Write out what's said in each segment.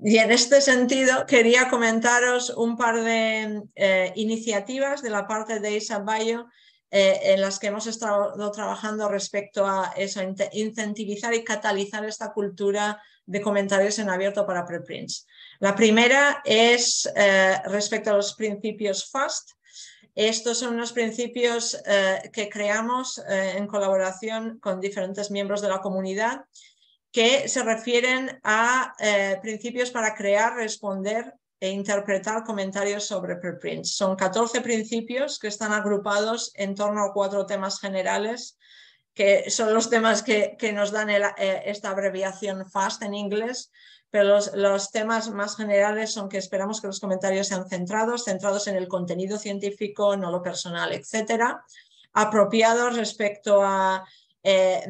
Y en este sentido, quería comentaros un par de eh, iniciativas de la parte de Isabayo eh, en las que hemos estado trabajando respecto a eso, incentivizar y catalizar esta cultura de comentarios en abierto para preprints. La primera es eh, respecto a los principios FAST. Estos son unos principios que creamos en colaboración con diferentes miembros de la comunidad que se refieren a eh, principios para crear, responder e interpretar comentarios sobre preprints. Son 14 principios que están agrupados en torno a cuatro temas generales, que son los temas que, nos dan eh, esta abreviación FAST en inglés, pero los, temas más generales son que esperamos que los comentarios sean centrados, centrados en el contenido científico, no lo personal, etcétera, apropiados respecto a eh,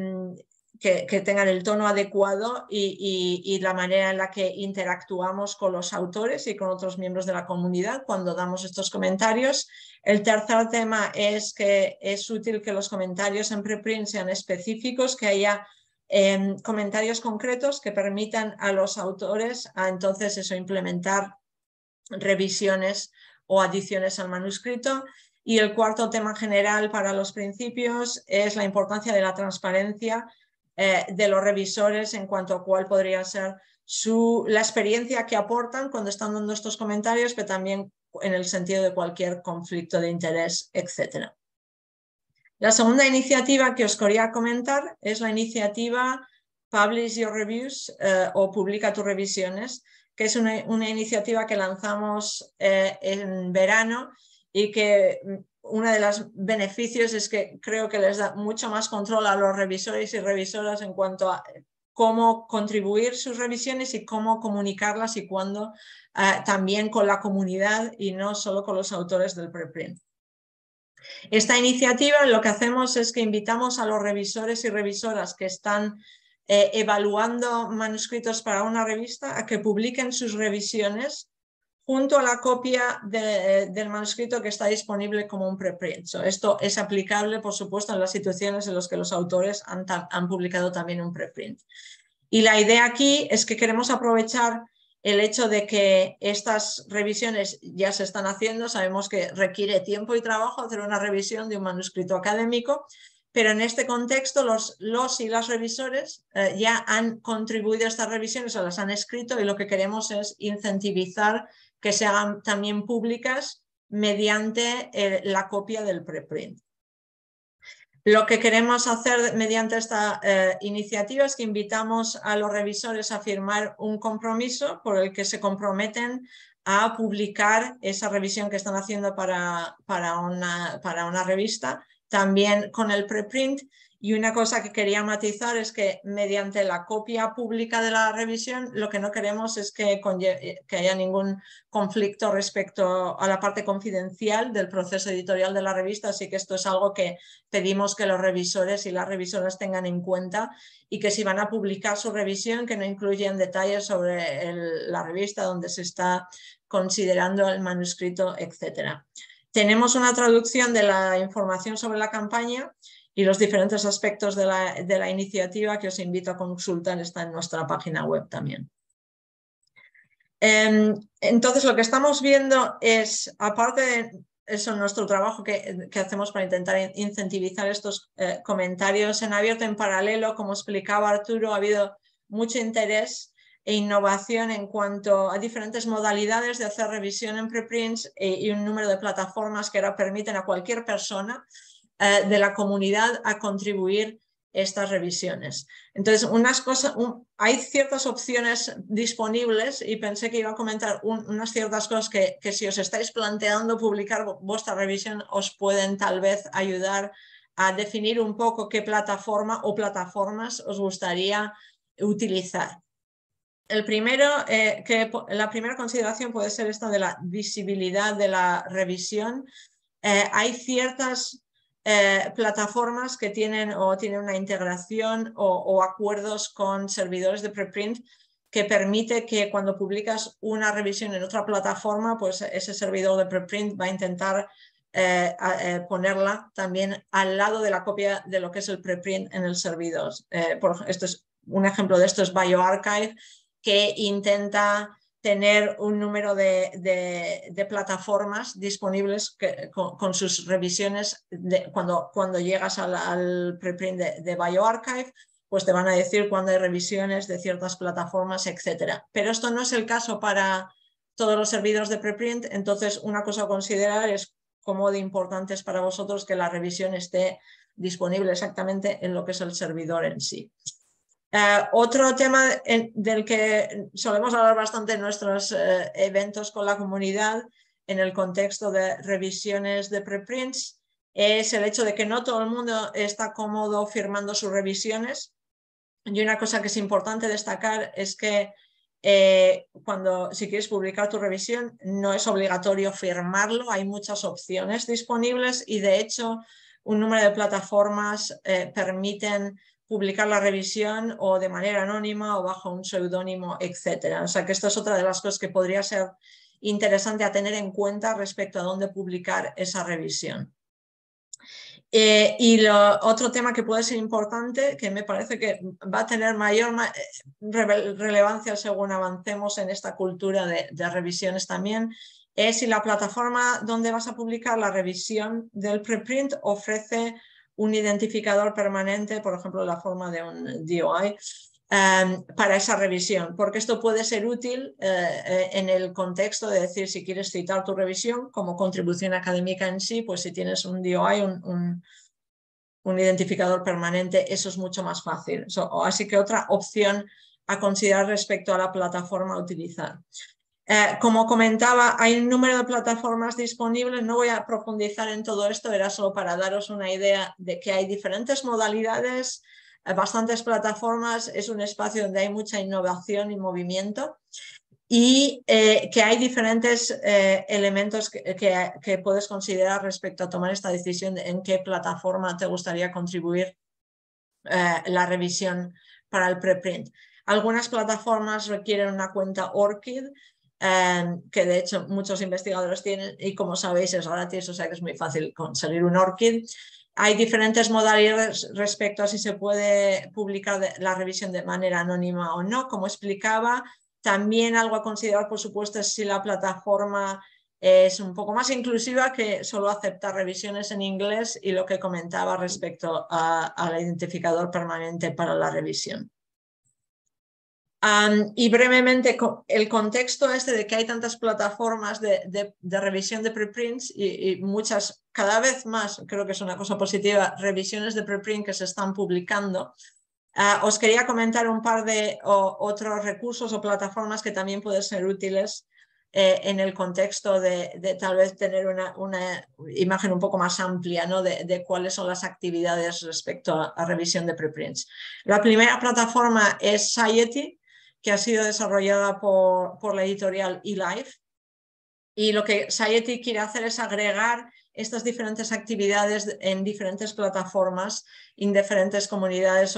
que, tengan el tono adecuado y, la manera en la que interactuamos con los autores y con otros miembros de la comunidad cuando damos estos comentarios. El tercer tema es que es útil que los comentarios en preprint sean específicos, que haya em, comentarios concretos que permitan a los autores entonces eso implementar revisiones o adiciones al manuscrito. Y el cuarto tema general para los principios es la importancia de la transparencia eh, de los revisores en cuanto a cuál podría ser su, la experiencia que aportan cuando están dando estos comentarios, pero también en el sentido de cualquier conflicto de interés, etc. La segunda iniciativa que os quería comentar es la iniciativa Publish Your Reviews eh, o Publica tus revisiones, que es una, iniciativa que lanzamos eh, en verano y que uno de los beneficios es que creo que les da mucho más control a los revisores y revisoras en cuanto a cómo contribuir sus revisiones y cómo comunicarlas y cuándo eh, también con la comunidad y no solo con los autores del preprint. Esta iniciativa lo que hacemos es que invitamos a los revisores y revisoras que están eh, evaluando manuscritos para una revista a que publiquen sus revisiones junto a la copia del manuscrito que está disponible como un preprint. esto es aplicable, por supuesto, en las situaciones en las que los autores han, han, publicado también un preprint. Y la idea aquí es que queremos aprovechar el hecho de que estas revisiones ya se están haciendo, sabemos que requiere tiempo y trabajo hacer una revisión de un manuscrito académico, pero en este contexto los, los y las revisores eh, ya han contribuido a estas revisiones o las han escrito y lo que queremos es incentivizar que se hagan también públicas mediante eh, la copia del preprint. Lo que queremos hacer mediante esta eh, iniciativa es que invitamos a los revisores a firmar un compromiso por el que se comprometen a publicar esa revisión que están haciendo para, para, una, para una revista, también con el preprint y una cosa que quería matizar es que mediante la copia pública de la revisión, lo que no queremos es que, que, haya ningún conflicto respecto a la parte confidencial del proceso editorial de la revista, así que esto es algo que pedimos que los revisores y las revisoras tengan en cuenta y que si van a publicar su revisión, que no incluyan detalles sobre la revista donde se está considerando el manuscrito, etc. Tenemos una traducción de la información sobre la campaña y los diferentes aspectos de la, iniciativa que os invito a consultar está en nuestra página web también. Em, entonces, lo que estamos viendo es, aparte de eso, nuestro trabajo que, hacemos para intentar incentivizar estos eh, comentarios en abierto, en paralelo, como explicaba Arturo, ha habido mucho interés e innovación en cuanto a diferentes modalidades de hacer revisión en preprints eh, y un número de plataformas que ahora permiten a cualquier persona eh, de la comunidad a contribuir estas revisiones. Entonces, unas cosas, hay ciertas opciones disponibles y pensé que iba a comentar unas ciertas cosas que, que, si os estáis planteando publicar vuestra revisión os pueden tal vez ayudar a definir un poco qué plataforma o plataformas os gustaría utilizar. El primero, eh, que la primera consideración puede ser esta de la visibilidad de la revisión. Eh, hay ciertas eh, plataformas que tienen o tienen una integración o, acuerdos con servidores de preprint que permite que cuando publicas una revisión en otra plataforma, pues ese servidor de preprint va a intentar eh, eh, ponerla también al lado de la copia de lo que es el preprint en el servidor. por, esto es, un ejemplo de esto es BioArchive, que intenta tener un número de, plataformas disponibles con, sus revisiones cuando, cuando llegas al, preprint de, BioArchive, pues te van a decir cuándo hay revisiones de ciertas plataformas, etc. Pero esto no es el caso para todos los servidores de preprint, entonces una cosa a considerar es cómo de importante es para vosotros que la revisión esté disponible exactamente en lo que es el servidor en sí. Eh, otro tema del que solemos hablar bastante en nuestros eh, eventos con la comunidad en el contexto de revisiones de preprints es el hecho de que no todo el mundo está cómodo firmando sus revisiones. Y una cosa que es importante destacar es que eh, cuando si quieres publicar tu revisión no es obligatorio firmarlo, hay muchas opciones disponibles y de hecho un número de plataformas permiten publicar la revisión o de manera anónima o bajo un seudónimo, etc. O sea que esto es otra de las cosas que podría ser interesante a tener en cuenta respecto a dónde publicar esa revisión. Eh, y otro tema que puede ser importante, que me parece que va a tener mayor relevancia según avancemos en esta cultura de, revisiones también, es si la plataforma donde vas a publicar la revisión del preprint ofrece un identificador permanente, por ejemplo, la forma de un DOI, em, para esa revisión, porque esto puede ser útil eh, eh, en el contexto de decir si quieres citar tu revisión como contribución académica en sí, pues si tienes un DOI, un, un, identificador permanente, eso es mucho más fácil. así que otra opción a considerar respecto a la plataforma a utilizar. Eh, como comentaba, hay un número de plataformas disponibles, no voy a profundizar en todo esto, era solo para daros una idea de que hay diferentes modalidades, eh, bastantes plataformas, es un espacio donde hay mucha innovación y movimiento y eh, que hay diferentes elementos que, puedes considerar respecto a tomar esta decisión de en qué plataforma te gustaría contribuir la revisión para el preprint. Algunas plataformas requieren una cuenta ORCID, que de hecho muchos investigadores tienen y como sabéis es gratis, o sea que es muy fácil conseguir un ORCID. Hay diferentes modalidades respecto a si se puede publicar la revisión de manera anónima o no, como explicaba. También algo a considerar, por supuesto, es si la plataforma es un poco más inclusiva que solo acepta revisiones en inglés y lo que comentaba respecto al identificador permanente para la revisión y brevemente, el contexto este de que hay tantas plataformas de, revisión de preprints y, muchas, cada vez más, creo que es una cosa positiva, revisiones de preprint que se están publicando. Ah, os quería comentar un par de otros recursos o plataformas que también pueden ser útiles eh, en el contexto de, tal vez tener una, imagen un poco más amplia ¿no? de, cuáles son las actividades respecto a, a, revisión de preprints. La primera plataforma es Society, que ha sido desarrollada por, por la editorial eLife. Y lo que Society quiere hacer es agregar estas diferentes actividades en diferentes plataformas, en diferentes comunidades,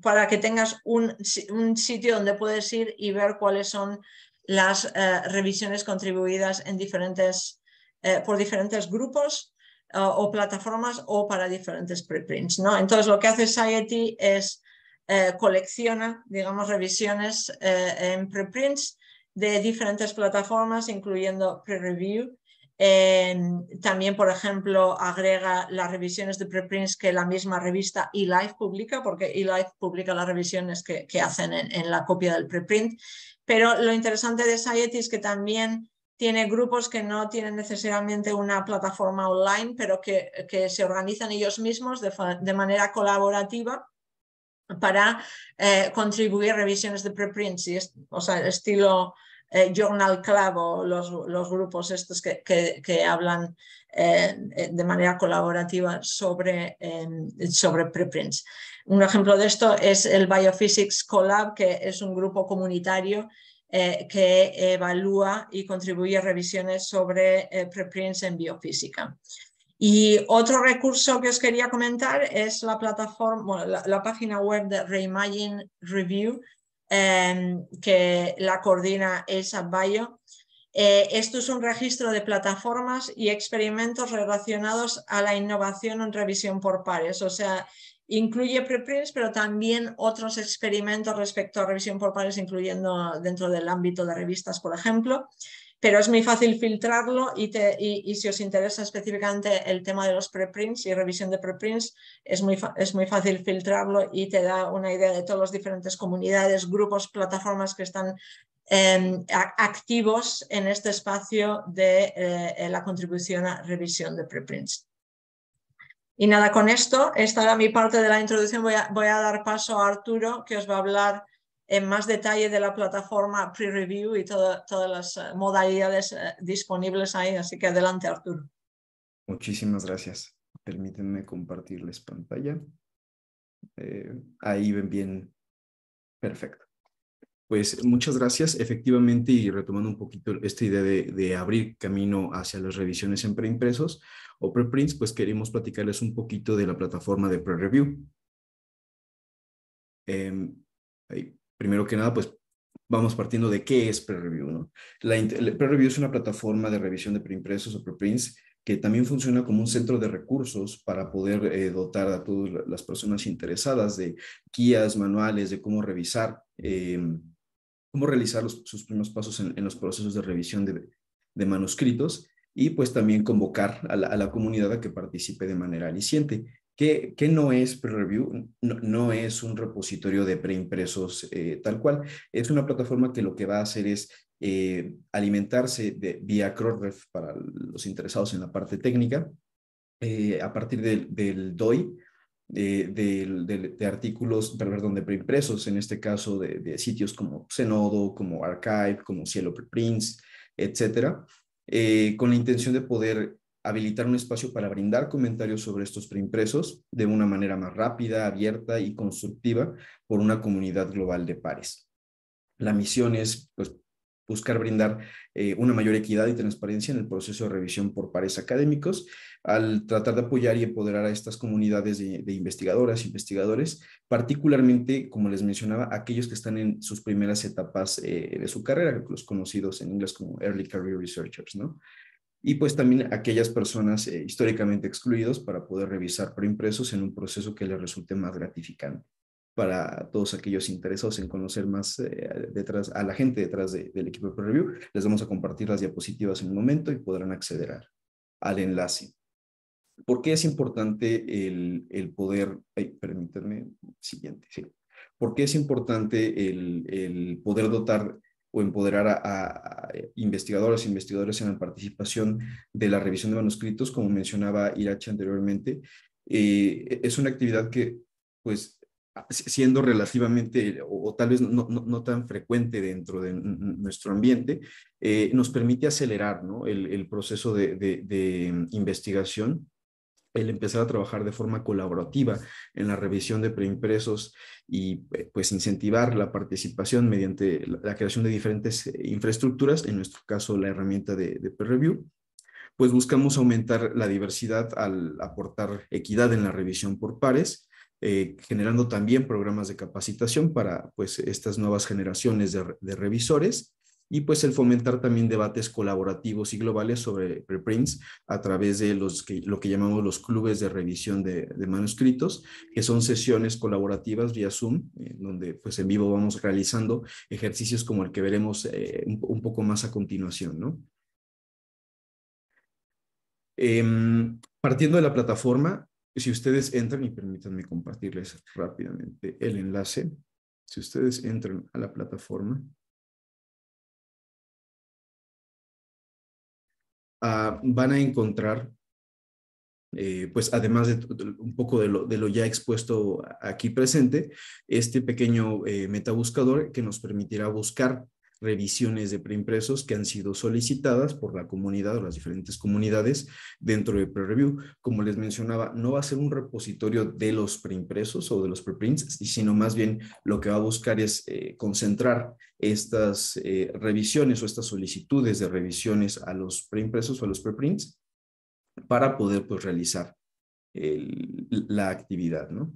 para que tengas un, un, sitio donde puedes ir y ver cuáles son las eh, revisiones contribuidas en diferentes, eh, por diferentes grupos eh, o plataformas o para diferentes preprints. ¿no? Entonces, lo que hace Society es eh, colecciona, digamos, revisiones eh, en preprints de diferentes plataformas, incluyendo pre-review. también, por ejemplo, agrega las revisiones de preprints que la misma revista eLife publica, porque eLife publica las revisiones que, hacen en, la copia del preprint. Pero lo interesante de Society es que también tiene grupos que no tienen necesariamente una plataforma online, pero que, se organizan ellos mismos de manera colaborativa para eh, contribuir revisiones de preprints, o sea, estilo eh, Journal Club o los, los grupos estos que, que, hablan eh, de manera colaborativa sobre, sobre preprints. Un ejemplo de esto es el Biophysics Collab, que es un grupo comunitario que evalúa y contribuye a revisiones sobre preprints en biofísica. Y otro recurso que os quería comentar es la plataforma, la, página web de Reimagine Review, em, que la coordina ESA Bio Eh, esto es un registro de plataformas y experimentos relacionados a la innovación en revisión por pares, o sea, incluye preprints, pero también otros experimentos respecto a revisión por pares, incluyendo dentro del ámbito de revistas, por ejemplo pero es muy fácil filtrarlo y, si os interesa específicamente el tema de los preprints y revisión de preprints, es muy, es muy fácil filtrarlo y te da una idea de todas las diferentes comunidades, grupos, plataformas que están em, activos en este espacio de eh, la contribución a revisión de preprints. Y nada, con esto, esta era mi parte de la introducción. Voy a dar paso a Arturo, que os va a hablar en más detalle de la plataforma pre-review y todas las eh, modalidades eh, disponibles ahí. Así que adelante, Arturo. Muchísimas gracias. Permítanme compartirles pantalla. Eh, ahí ven bien. Perfecto. Pues muchas gracias. Efectivamente, y retomando un poquito esta idea de, abrir camino hacia las revisiones en preimpresos o preprints, pues queremos platicarles un poquito de la plataforma de pre-review. Eh, primero que nada, pues vamos partiendo de qué es pre-review. ¿no? Pre-review es una plataforma de revisión de preimpresos o preprints que también funciona como un centro de recursos para poder eh, dotar a todas las personas interesadas de guías, manuales, de cómo revisar, em, cómo realizar sus primeros pasos en, los procesos de revisión de, manuscritos y pues también convocar a la, a la, comunidad a que participe de manera aliciente. ¿Qué, no es pre-review? No, es un repositorio de preimpresos eh, tal cual. Es una plataforma que lo que va a hacer es eh, alimentarse de, vía Crossref para los interesados en la parte técnica, eh, a partir del, DOI, de, de, artículos, perdón, de preimpresos, en este caso de, sitios como Zenodo, como Archive, como Cielo Preprints, etcétera, con la intención de poder habilitar un espacio para brindar comentarios sobre estos preimpresos de una manera más rápida, abierta y constructiva por una comunidad global de pares. La misión es pues, buscar brindar eh, una mayor equidad y transparencia en el proceso de revisión por pares académicos, al tratar de apoyar y empoderar a estas comunidades de, investigadoras y investigadores, particularmente, como les mencionaba, aquellos que están en sus primeras etapas eh, de su carrera, los conocidos en inglés como Early Career Researchers, ¿no? Y pues también aquellas personas eh, históricamente excluidos para poder revisar preimpresos en un proceso que les resulte más gratificante para todos aquellos interesados en conocer más eh, detrás a la gente detrás del equipo de review les vamos a compartir las diapositivas en un momento y podrán acceder al enlace. ¿Por qué es importante el, el poder, ay, permítanme, siguiente. ¿Por qué es importante el, el poder dotar o empoderar a, investigadores e investigadores en la participación de la revisión de manuscritos, como mencionaba Irache anteriormente. Eh, es una actividad que, pues, siendo relativamente o, tal vez no, no, tan frecuente dentro de nuestro ambiente, eh, nos permite acelerar ¿no? el, proceso de investigación el empezar a trabajar de forma colaborativa en la revisión de preimpresos y eh, pues incentivar la participación mediante la, creación de diferentes eh, infraestructuras, en nuestro caso la herramienta de, de review, pues buscamos aumentar la diversidad al aportar equidad en la revisión por pares, eh, generando también programas de capacitación para pues estas nuevas generaciones de revisores y pues el fomentar también debates colaborativos y globales sobre preprints a través de los que, lo que llamamos los clubes de revisión de, manuscritos, que son sesiones colaborativas vía Zoom, donde pues en vivo vamos realizando ejercicios como el que veremos eh, un, poco más a continuación, ¿no? Em, partiendo de la plataforma, si ustedes entran, y permítanme compartirles rápidamente el enlace, si ustedes entran a la plataforma, Ah, van a encontrar, eh, pues además de, un poco de lo, de lo, ya expuesto aquí presente, este pequeño eh, metabuscador que nos permitirá buscar revisiones de preimpresos que han sido solicitadas por la comunidad o las diferentes comunidades dentro de pre-review. Como les mencionaba, no va a ser un repositorio de los preimpresos o de los preprints, sino más bien lo que va a buscar es eh, concentrar estas eh, revisiones o estas solicitudes de revisiones a los preimpresos o a los preprints para poder pues realizar la actividad, ¿no?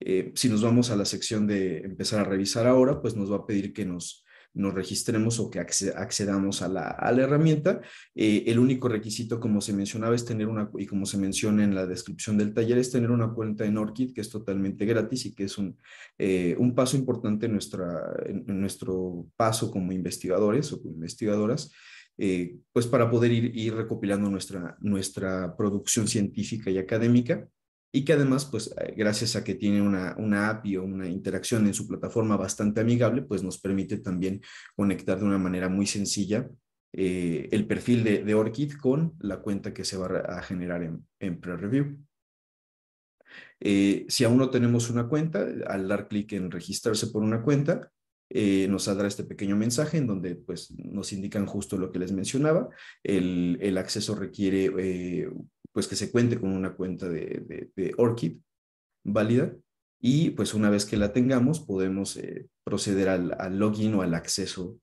Eh, si nos vamos a la sección de empezar a revisar ahora, pues nos va a pedir que nos nos registremos o que accedamos a la, herramienta. Eh, el único requisito, como se mencionaba, es tener una, y como se menciona en la descripción del taller, es tener una cuenta en ORCID que es totalmente gratis y que es un, eh, un paso importante en, nuestra, nuestro paso como investigadores o como investigadoras. Pues para poder ir, ir recopilando nuestra, nuestra producción científica y académica y que además, pues eh, gracias a que tiene una, una API o una interacción en su plataforma bastante amigable, pues nos permite también conectar de una manera muy sencilla eh, el perfil de, de, ORCID con la cuenta que se va a generar en, en pre-review. Eh, si aún no tenemos una cuenta, al dar clic en registrarse por una cuenta, nos saldrá este pequeño mensaje en donde pues, nos indican justo lo que les mencionaba. El, el acceso requiere pues que se cuente con una cuenta de, de, ORCID válida y pues una vez que la tengamos podemos eh, proceder al, login o al acceso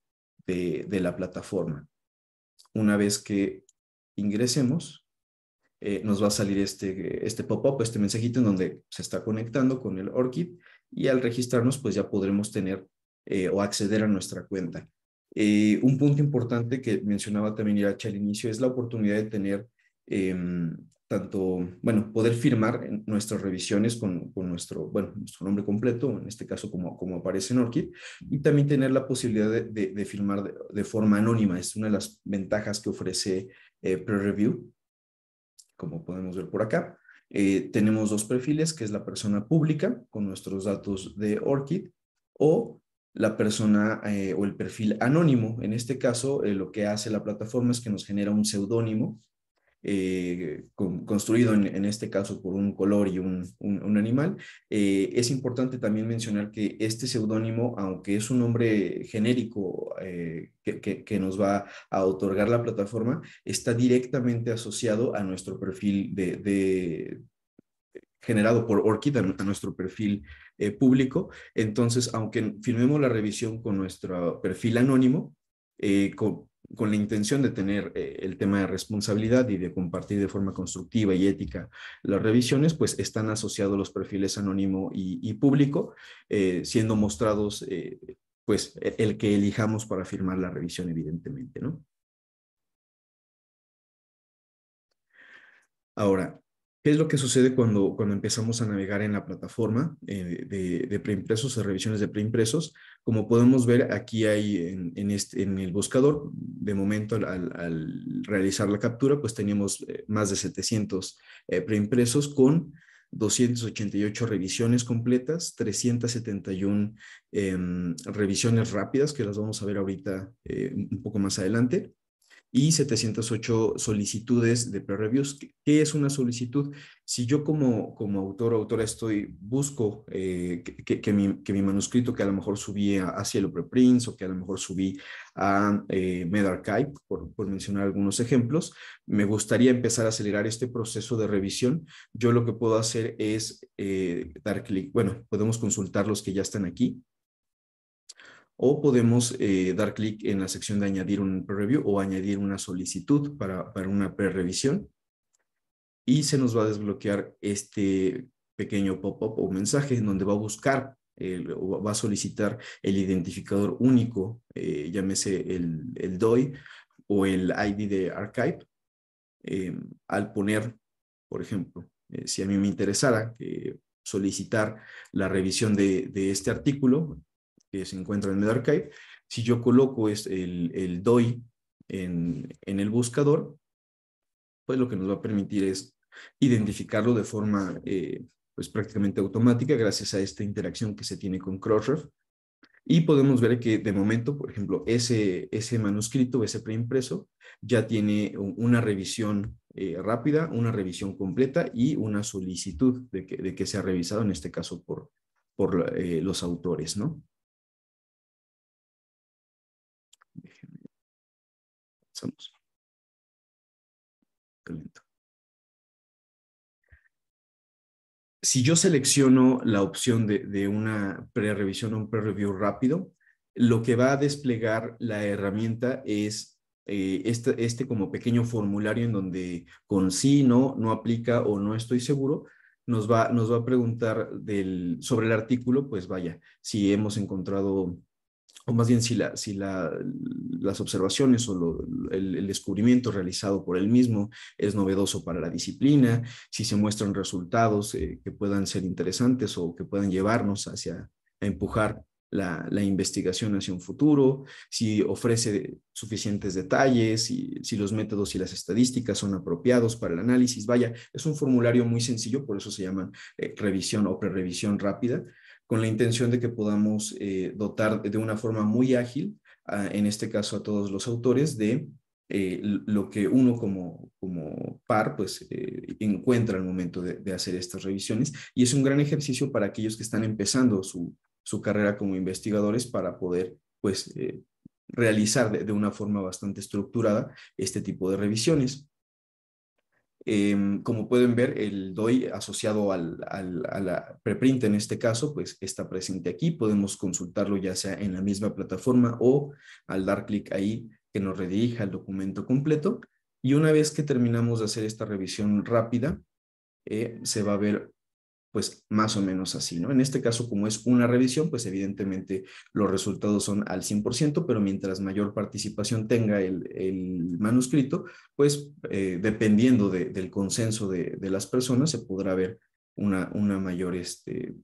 de, de, la plataforma. Una vez que ingresemos, eh, nos va a salir este, este pop-up, este mensajito en donde se está conectando con el ORCID y al registrarnos pues ya podremos tener eh, o acceder a nuestra cuenta. un punto importante que mencionaba también Iracha al inicio es la oportunidad de tener Em, tanto, bueno, poder firmar nuestras revisiones con, con, nuestro, bueno, nuestro nombre completo, en este caso como, como aparece en ORCID, y también tener la posibilidad de, de, firmar de, forma anónima. Es una de las ventajas que ofrece eh, Pre-Review, como podemos ver por acá. Eh, tenemos dos perfiles, que es la persona pública con nuestros datos de ORCID o la persona eh, o el perfil anónimo. En este caso, lo que hace la plataforma es que nos genera un seudónimo eh, construido en, este caso por un color y un, animal. Eh, es importante también mencionar que este seudónimo, aunque es un nombre genérico eh, que, nos va a otorgar la plataforma, está directamente asociado a nuestro perfil generado por ORCID a, nuestro perfil público. Entonces, aunque firmemos la revisión con nuestro perfil anónimo, con, con la intención de tener eh, el tema de responsabilidad y de compartir de forma constructiva y ética las revisiones, pues están asociados los perfiles anónimo y, público, eh, siendo mostrados eh, pues e, el que elijamos para firmar la revisión, evidentemente, ¿no? Ahora, ¿Qué es lo que sucede cuando, cuando empezamos a navegar en la plataforma eh, de, de, preimpresos o revisiones de preimpresos? Como podemos ver, aquí hay en, en, este, el buscador, de momento al, al, realizar la captura, pues teníamos eh, más de 700 eh, preimpresos con 288 revisiones completas, 371 em, revisiones rápidas, que las vamos a ver ahorita un poco más adelante, y 708 solicitudes de pre-reviews. ¿Qué es una solicitud? Si yo como, como autor o autora estoy, busco eh, que, que, mi, que, mi, manuscrito que a lo mejor subí a, Cielo Preprints o que a lo mejor subí a eh, MedArchive, por, por mencionar algunos ejemplos, me gustaría empezar a acelerar este proceso de revisión. Yo lo que puedo hacer es eh, dar clic, bueno, podemos consultar los que ya están aquí, o podemos eh, dar clic en la sección de añadir un pre-review o añadir una solicitud para, para una pre-revisión. Y se nos va a desbloquear este pequeño pop-up o mensaje en donde va a buscar o va a solicitar el identificador único, eh, llámese el, el, DOI o el ID de archive, eh, al poner, por ejemplo, si a mí me interesara solicitar la revisión de, de, este artículo, que se encuentra en MedArchive. Si yo coloco es el, el DOI en, en el buscador, pues lo que nos va a permitir es identificarlo de forma eh, pues prácticamente automática gracias a esta interacción que se tiene con Crossref. Y podemos ver que de momento, por ejemplo, ese, ese manuscrito, ese preimpreso, ya tiene una revisión eh, rápida, una revisión completa y una solicitud de que, de que sea revisado, en este caso por, por eh, los autores, ¿no? Si yo selecciono la opción de, una pre-revisión o un pre-review rápido, lo que va a desplegar la herramienta es eh, este, este, como pequeño formulario en donde con sí, no, no aplica o no estoy seguro, nos va, nos va a preguntar del, sobre el artículo, pues vaya, si hemos encontrado o más bien si, la, si la, las observaciones o el, descubrimiento realizado por él mismo es novedoso para la disciplina, si se muestran resultados eh, que puedan ser interesantes o que puedan llevarnos hacia a empujar la, investigación hacia un futuro, si ofrece suficientes detalles, si, si los métodos y las estadísticas son apropiados para el análisis. Vaya, es un formulario muy sencillo, por eso se llaman eh, revisión o prerevisión rápida, con la intención de que podamos eh, dotar de una forma muy ágil, en este caso a todos los autores, de eh, lo que uno como, como par pues encuentra al momento de, hacer estas revisiones. Y es un gran ejercicio para aquellos que están empezando su, su carrera como investigadores para poder pues eh, realizar de, una forma bastante estructurada este tipo de revisiones. Em, como pueden ver, el DOI asociado al, a la preprint en este caso, pues está presente aquí. Podemos consultarlo ya sea en la misma plataforma o al dar clic ahí que nos redirija al documento completo. Y una vez que terminamos de hacer esta revisión rápida, eh, se va a ver pues más o menos así, ¿no? En este caso, como es una revisión, pues evidentemente los resultados son al 100%, pero mientras mayor participación tenga el, manuscrito, pues eh, dependiendo del consenso de, las personas, se podrá ver una, una mayor, este,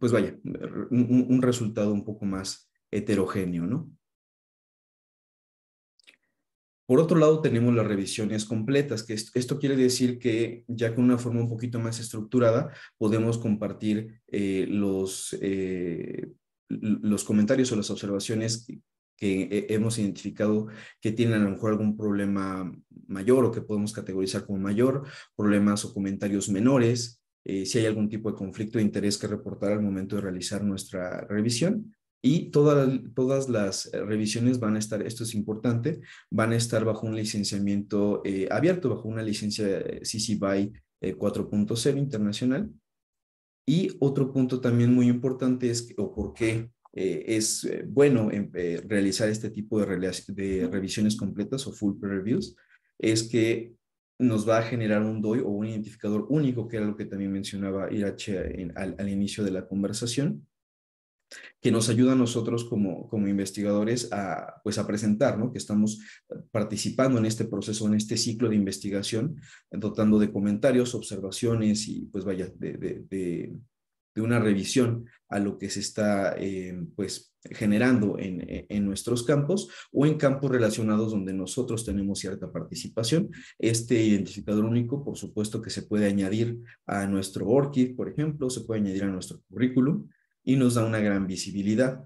pues vaya, un resultado un poco más heterogéneo, ¿no? Por otro lado, tenemos las revisiones completas, que esto quiere decir que ya con una forma un poquito más estructurada podemos compartir eh, los, eh, los comentarios o las observaciones que hemos identificado que tienen a lo mejor algún problema mayor o que podemos categorizar como mayor, problemas o comentarios menores, eh, si hay algún tipo de conflicto de interés que reportar al momento de realizar nuestra revisión y todas, todas las eh, revisiones van a estar, esto es importante, van a estar bajo un licenciamiento eh, abierto, bajo una licencia CC BY 4.0 internacional. Y otro punto también muy importante es, o por qué eh, es bueno realizar este tipo de, revisiones completas o full reviews, es que nos va a generar un DOI o un identificador único, que era lo que también mencionaba Irache al inicio de la conversación, que nos ayuda a nosotros como, como investigadores a, pues a presentar, ¿no? que estamos participando en este proceso, en este ciclo de investigación, dotando de comentarios, observaciones y pues vaya, de, de, de, una revisión a lo que se está eh, pues generando en, en, nuestros campos o en campos relacionados donde nosotros tenemos cierta participación. Este identificador único, por supuesto que se puede añadir a nuestro ORCID, por ejemplo, se puede añadir a nuestro currículum y nos da una gran visibilidad.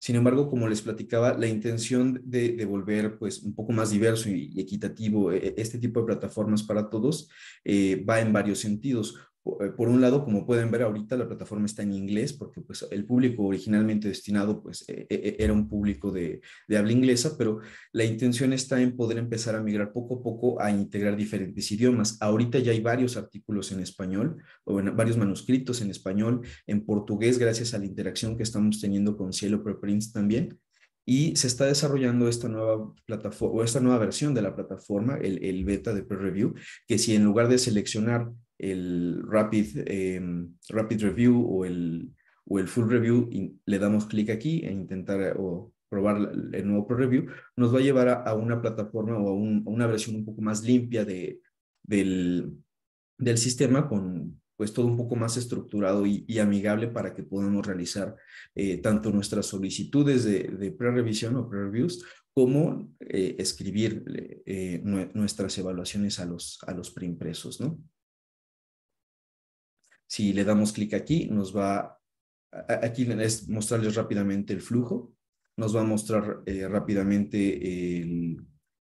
Sin embargo, como les platicaba, la intención de, volver pues, un poco más diverso y, equitativo e, este tipo de plataformas para todos eh, va en varios sentidos. Eh, por un lado, como pueden ver ahorita, la plataforma está en inglés porque pues, el público originalmente destinado pues, e, e, era un público de, habla inglesa, pero la intención está en poder empezar a migrar poco a poco a integrar diferentes idiomas. Ahorita ya hay varios artículos en español, o varios manuscritos en español, en portugués, gracias a la interacción que estamos teniendo con Cielo Preprints también. Y se está desarrollando esta nueva plataforma o esta nueva versión de la plataforma, el, beta de Pre Review, que si en lugar de seleccionar el Rapid, em, rapid Review o el, o el Full Review y le damos clic aquí e intentar o probar el nuevo Pro Review, nos va a llevar a, una plataforma o a, una versión un poco más limpia de, del, del sistema con pues todo un poco más estructurado y, amigable para que podamos realizar eh, tanto nuestras solicitudes de, de pre-revisión o pre-reviews como eh, escribir eh, nuestras evaluaciones a los, a los preimpresos, ¿no? Si le damos clic aquí, nos va, aquí es mostrarles rápidamente el flujo, nos va a mostrar eh, rápidamente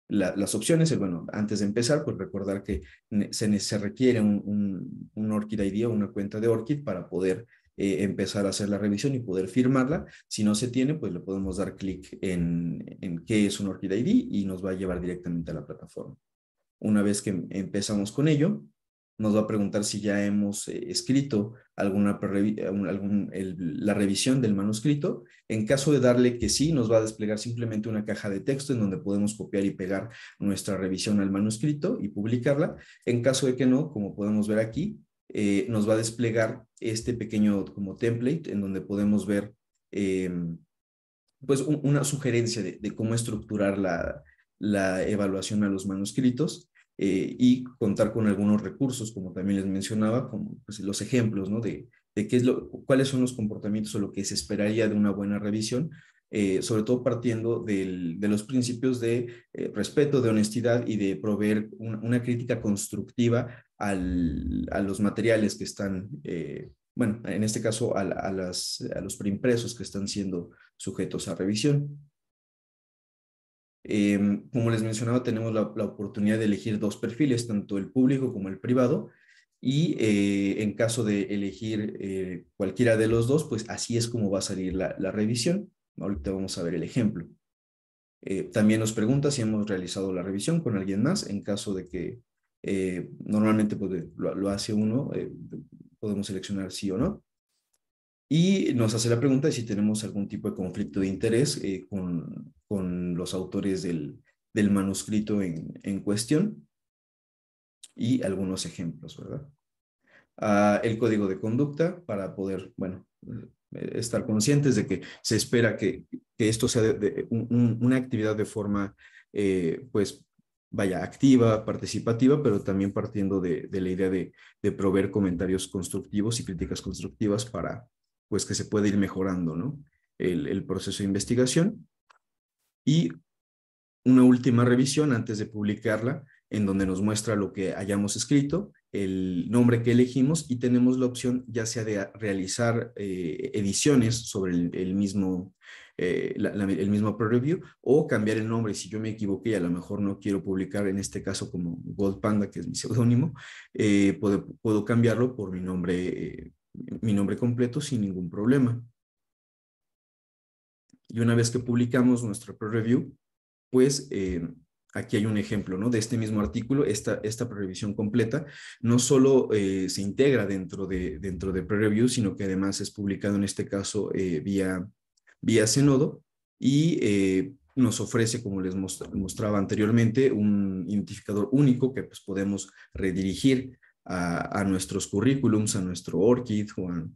las opciones. Bueno, antes de empezar, pues recordar que se, requiere un, un, ORCID ID o una cuenta de ORCID para poder eh, empezar a hacer la revisión y poder firmarla. Si no se tiene, pues le podemos dar clic en, en qué es un ORCID ID y nos va a llevar directamente a la plataforma. Una vez que empezamos con ello, nos va a preguntar si ya hemos eh, escrito alguna algún, la revisión del manuscrito. En caso de darle que sí, nos va a desplegar simplemente una caja de texto en donde podemos copiar y pegar nuestra revisión al manuscrito y publicarla. En caso de que no, como podemos ver aquí, eh, nos va a desplegar este pequeño como template en donde podemos ver pues una sugerencia de, cómo estructurar la, la, evaluación a los manuscritos y contar con algunos recursos, como también les mencionaba, como pues, los ejemplos, ¿no? De, de qué es lo, cuáles son los comportamientos o lo que se esperaría de una buena revisión, eh, sobre todo partiendo de los principios de eh, respeto, de honestidad y de proveer una, crítica constructiva a los materiales que están, eh, bueno, en este caso a, las, a los preimpresos que están siendo sujetos a revisión. Em, como les mencionaba, tenemos la, oportunidad de elegir dos perfiles, tanto el público como el privado, y en caso de elegir cualquiera de los dos, pues así es como va a salir la, revisión. Ahorita vamos a ver el ejemplo. Eh, también nos pregunta si hemos realizado la revisión con alguien más. En caso de que eh, normalmente pues, lo, hace uno, eh, podemos seleccionar sí o no. Y nos hace la pregunta de si tenemos algún tipo de conflicto de interés con, con, los autores del, del manuscrito en, en, cuestión. Y algunos ejemplos, ¿verdad? Ah, el código de conducta para poder, bueno, eh, estar conscientes de que se espera que, que esto sea una actividad de forma, eh, pues, vaya, activa, participativa, pero también partiendo de, de la idea de, de, proveer comentarios constructivos y críticas constructivas para, pues, que se pueda ir mejorando, ¿no? El, proceso de investigación. Y una última revisión antes de publicarla, en donde nos muestra lo que hayamos escrito el nombre que elegimos y tenemos la opción ya sea de realizar eh, ediciones sobre el, mismo, eh, el mismo pre-review o cambiar el nombre. Si yo me equivoqué y a lo mejor no quiero publicar en este caso como Gold Panda, que es mi seudónimo, eh, puedo, puedo, cambiarlo por mi nombre, mi nombre completo sin ningún problema. Y una vez que publicamos nuestro pre-review, pues Aquí hay un ejemplo ¿no? de este mismo artículo, esta, esta pre-revisión completa, no solo eh, se integra dentro de, dentro de pre-review, sino que además es publicado en este caso eh, vía, vía Zenodo y eh, nos ofrece, como les mostraba anteriormente, un identificador único que pues, podemos redirigir a, nuestros currículums, a nuestro ORCID o a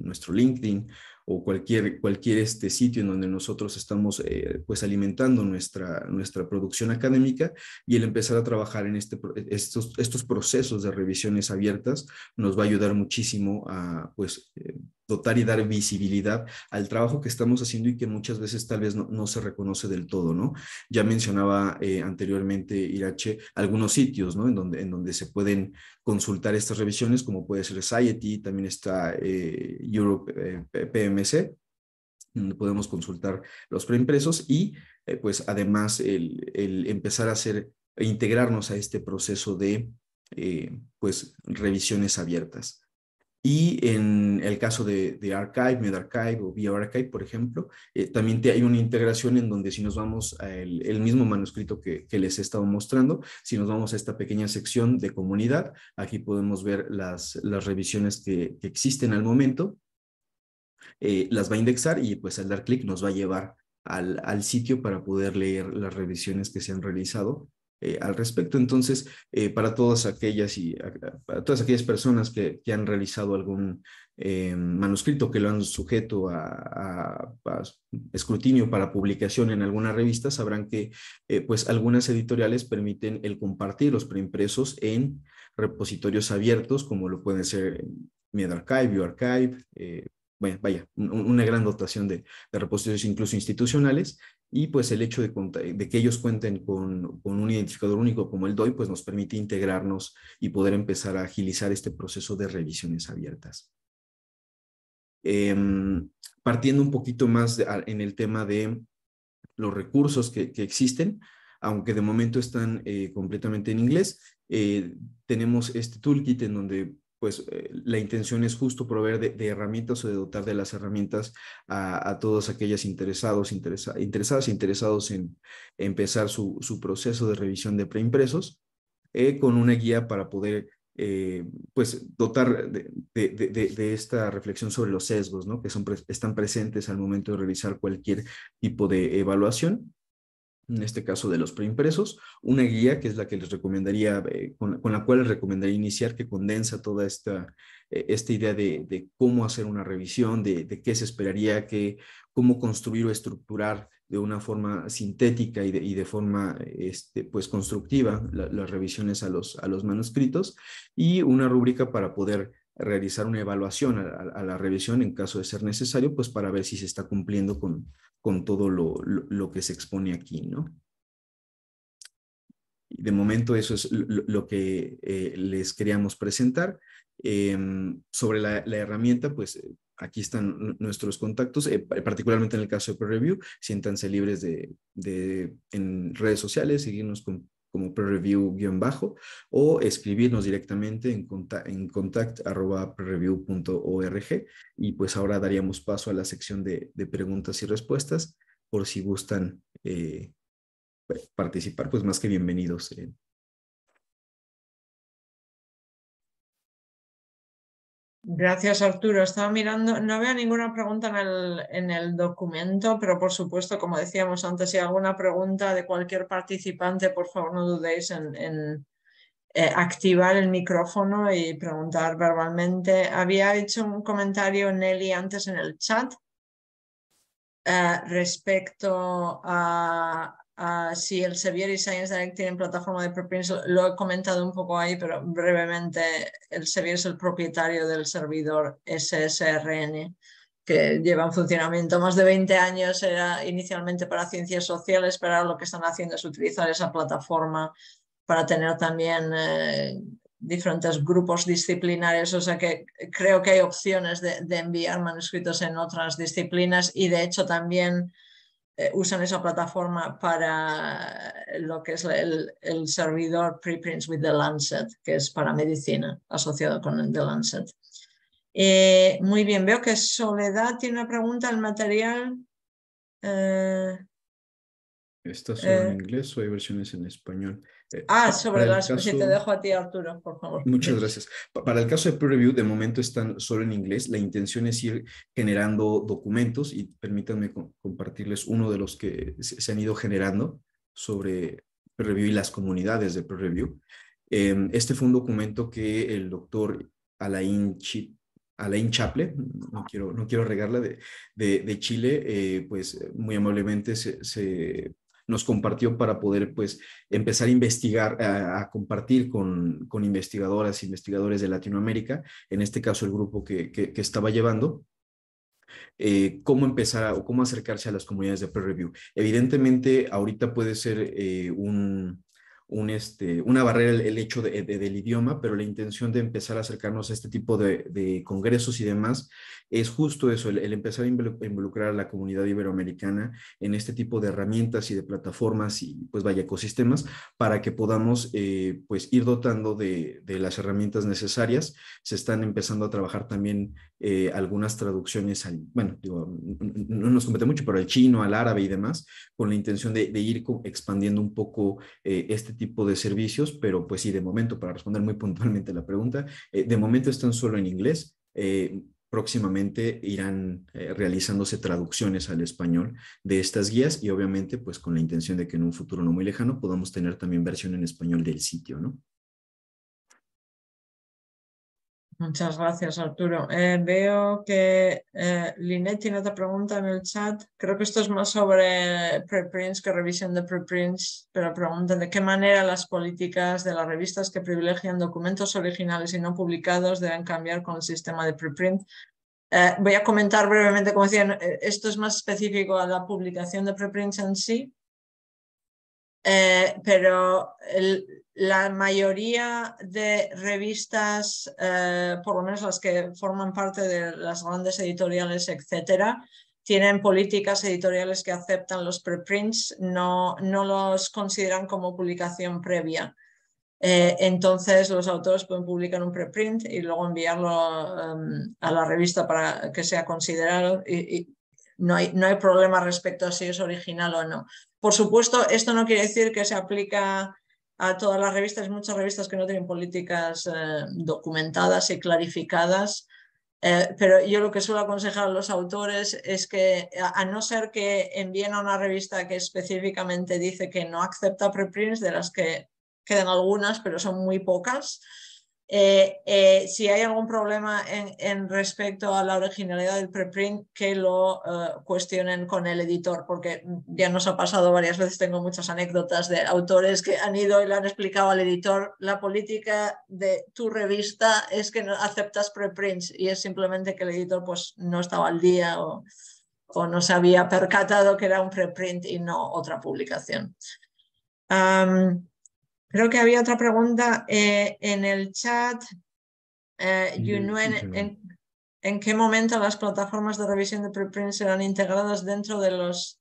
nuestro LinkedIn o cualquier, cualquier este sitio en donde nosotros estamos eh, pues alimentando nuestra, nuestra producción académica y el empezar a trabajar en este, estos, estos procesos de revisiones abiertas nos va a ayudar muchísimo a pues eh, dotar y dar visibilidad al trabajo que estamos haciendo y que muchas veces tal vez no, se reconoce del todo, ¿no? Ya mencionaba eh, anteriormente Irache algunos sitios, ¿no? En donde, en donde se pueden consultar estas revisiones, como puede ser Society, también está eh, Europe eh, PMC, donde podemos consultar los preimpresos y pues además el, el, empezar a hacer, e integrarnos a este proceso de pues revisiones abiertas. Y en el caso de, de Archive, MedArchive o BioArchive, por ejemplo, eh, también te, hay una integración en donde si nos vamos al el mismo manuscrito que, que, les he estado mostrando, si nos vamos a esta pequeña sección de comunidad, aquí podemos ver las, las revisiones que, que existen al momento, eh, las va a indexar y pues al dar clic nos va a llevar al, al sitio para poder leer las revisiones que se han realizado eh, al respecto. Entonces, eh, para todas aquellas y todas aquellas personas que, que han realizado algún eh, manuscrito que lo han sujeto a, escrutinio para publicación en alguna revista, sabrán que pues algunas editoriales permiten el compartir los preimpresos en repositorios abiertos, como lo pueden ser MedArchive, BioArchive, bueno, vaya, una gran dotación de, repositorios incluso institucionales y pues el hecho de, que ellos cuenten con, un identificador único como el DOI, pues nos permite integrarnos y poder empezar a agilizar este proceso de revisiones abiertas. Em, partiendo un poquito más en el tema de los recursos que, que existen, aunque de momento están eh, completamente en inglés, eh, tenemos este toolkit en donde pues eh, la intención es justo proveer de, herramientas o de dotar de las herramientas a, todos aquellos interesados, interesadas e interesados en empezar su, proceso de revisión de preimpresos, eh, con una guía para poder eh, pues dotar de, de, esta reflexión sobre los sesgos, ¿no? que son, están presentes al momento de realizar cualquier tipo de evaluación en este caso de los preimpresos, una guía que es la que les recomendaría, eh, con, la cual les recomendaría iniciar, que condensa toda esta, eh, esta idea de, cómo hacer una revisión, de, qué se esperaría, que, cómo construir o estructurar de una forma sintética y de, y de forma este, pues, constructiva las revisiones a los, a los manuscritos y una rúbrica para poder realizar una evaluación a, la revisión en caso de ser necesario, pues para ver si se está cumpliendo con, con todo lo, lo, que se expone aquí, ¿no? De momento eso es lo, que eh, les queríamos presentar. Em, sobre la, herramienta, pues aquí están nuestros contactos, eh, particularmente en el caso de ProReview, siéntanse libres de, de, en redes sociales, seguirnos con como prereview-bajo o escribirnos directamente en, contact, en contact.prereview.org y pues ahora daríamos paso a la sección de, preguntas y respuestas por si gustan eh, participar, pues más que bienvenidos. Eh, Gracias, Arturo. Estaba mirando, no veo ninguna pregunta en el, en el, documento, pero por supuesto, como decíamos antes, si hay alguna pregunta de cualquier participante, por favor no dudéis en, eh, activar el micrófono y preguntar verbalmente. Había hecho un comentario Nelly antes en el chat eh, respecto a, Uh, si el Sevier y Science Direct tienen plataforma de preprints, lo he comentado un poco ahí, pero brevemente, el Sevier es el propietario del servidor SSRN que lleva en funcionamiento más de 20 años, era inicialmente para ciencias sociales, pero ahora lo que están haciendo es utilizar esa plataforma para tener también eh, diferentes grupos disciplinares, o sea que creo que hay opciones de enviar manuscritos en otras disciplinas y de hecho también eh, usan esa plataforma para lo que es el, servidor Preprints with the Lancet, que es para medicina, asociado con el The Lancet. Eh, muy bien, veo que Soledad tiene una pregunta. ¿El material? Eh, ¿Está solo en inglés o hay versiones en español? Eh, ah, sobre las... Si te dejo a ti, Arturo, por favor. Muchas gracias. Para el caso de peer review, de momento están solo en inglés. La intención es ir generando documentos y permítanme compartirles uno de los que se han ido generando sobre peer review y las comunidades de peer review. Em, este fue un documento que el doctor Alain, Alain Chaple, no quiero, no quiero regarla, de, de, Chile, eh, pues muy amablemente se nos compartió para poder pues empezar a investigar, a, compartir con, con, investigadoras investigadores de Latinoamérica, en este caso el grupo que, que, estaba llevando, eh, cómo empezar o cómo acercarse a las comunidades de pre-review. Evidentemente, ahorita puede ser eh, un, un, este, una barrera el, hecho de, del idioma, pero la intención de empezar a acercarnos a este tipo de, de congresos y demás es justo eso, el, empezar a involucrar a la comunidad iberoamericana en este tipo de herramientas y de plataformas y pues vaya ecosistemas para que podamos eh, pues ir dotando de, de, las herramientas necesarias. Se están empezando a trabajar también eh, algunas traducciones, al, bueno, no nos compete mucho, pero al chino, al árabe y demás, con la intención de, ir expandiendo un poco eh, este tipo de servicios, pero pues sí, de momento, para responder muy puntualmente la pregunta, de momento están solo en inglés próximamente irán eh, realizándose traducciones al español de estas guías y obviamente pues con la intención de que en un futuro no muy lejano podamos tener también versión en español del sitio, ¿no? Muchas gracias, Arturo. Eh, veo que eh, Linet tiene otra pregunta en el chat. Creo que esto es más sobre preprints que revisión de preprints, pero pregunta de qué manera las políticas de las revistas que privilegian documentos originales y no publicados deben cambiar con el sistema de preprint. Eh, voy a comentar brevemente, como decían, eh, esto es más específico a la publicación de preprints en sí, pero el, la mayoría de revistas, eh, por lo menos las que forman parte de las grandes editoriales, etcétera, tienen políticas editoriales que aceptan los preprints, no, no los consideran como publicación previa. Eh, entonces los autores pueden publicar un preprint y luego enviarlo em, a la revista para que sea considerado no, hay, no hay problema respecto a si es original o no. Por supuesto, esto no quiere decir que se aplica a todas las revistas, muchas revistas que no tienen políticas eh, documentadas y clarificadas. Eh, pero yo lo que suelo aconsejar a los autores es que, a no ser que envíen a una revista que específicamente dice que no acepta preprints, de las que quedan algunas, pero son muy pocas, eh, eh, si hay algún problema en, respecto a la originalidad del preprint, que lo eh, cuestionen con el editor, porque ya nos ha pasado varias veces, tengo muchas anécdotas de autores que han ido y le han explicado al editor, la política de tu revista es que no aceptas preprints y es simplemente que el editor pues, no estaba al día o, o no se había percatado que era un preprint y no otra publicación. Creo que había otra pregunta eh, en el chat. Eh, en, qué momento las plataformas de revisión de preprint serán integradas dentro de los...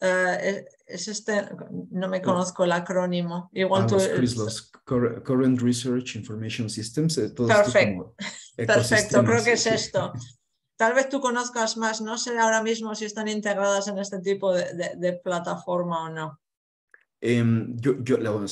Eh, es este, no me conozco el acrónimo. Igual ah, tú... Los, Current Research Information Systems. Perfecto, Perfecto, creo que es esto. Tal vez tú conozcas más, no sé ahora mismo si están integradas en este tipo de plataforma o no. Em, yo,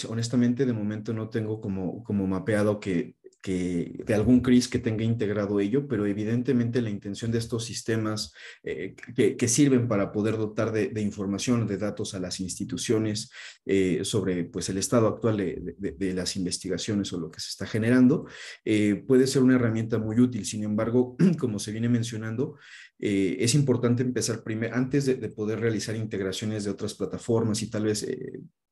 honestamente, de momento no tengo como, como mapeado que que, de algún CRIS que tenga integrado ello, pero evidentemente la intención de estos sistemas eh, que, sirven para poder dotar de, información, de datos a las instituciones eh, sobre pues, el estado actual de, las investigaciones o lo que se está generando, eh, puede ser una herramienta muy útil. Sin embargo, como se viene mencionando, es importante empezar primero, antes de, poder realizar integraciones de otras plataformas y tal vez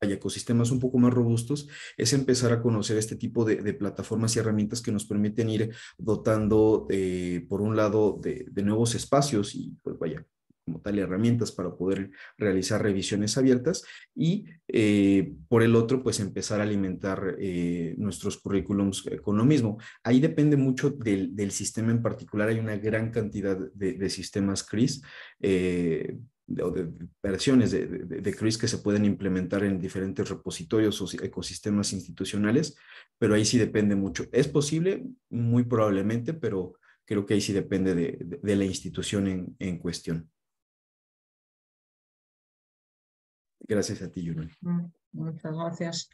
hay ecosistemas un poco más robustos, es empezar a conocer este tipo de, plataformas y herramientas que nos permiten ir dotando, eh, por un lado, de, nuevos espacios y, pues vaya, como tal, herramientas para poder realizar revisiones abiertas y eh, por el otro, pues empezar a alimentar eh, nuestros currículums con lo mismo. Ahí depende mucho del, sistema en particular, hay una gran cantidad de, sistemas CRIS o de versiones de, de, CRIS que se pueden implementar en diferentes repositorios o ecosistemas institucionales, pero ahí sí depende mucho. ¿Es posible? Muy probablemente, pero creo que ahí sí depende de, la institución en, en cuestión. Gracias a ti, Julián. Mm, muchas gracias.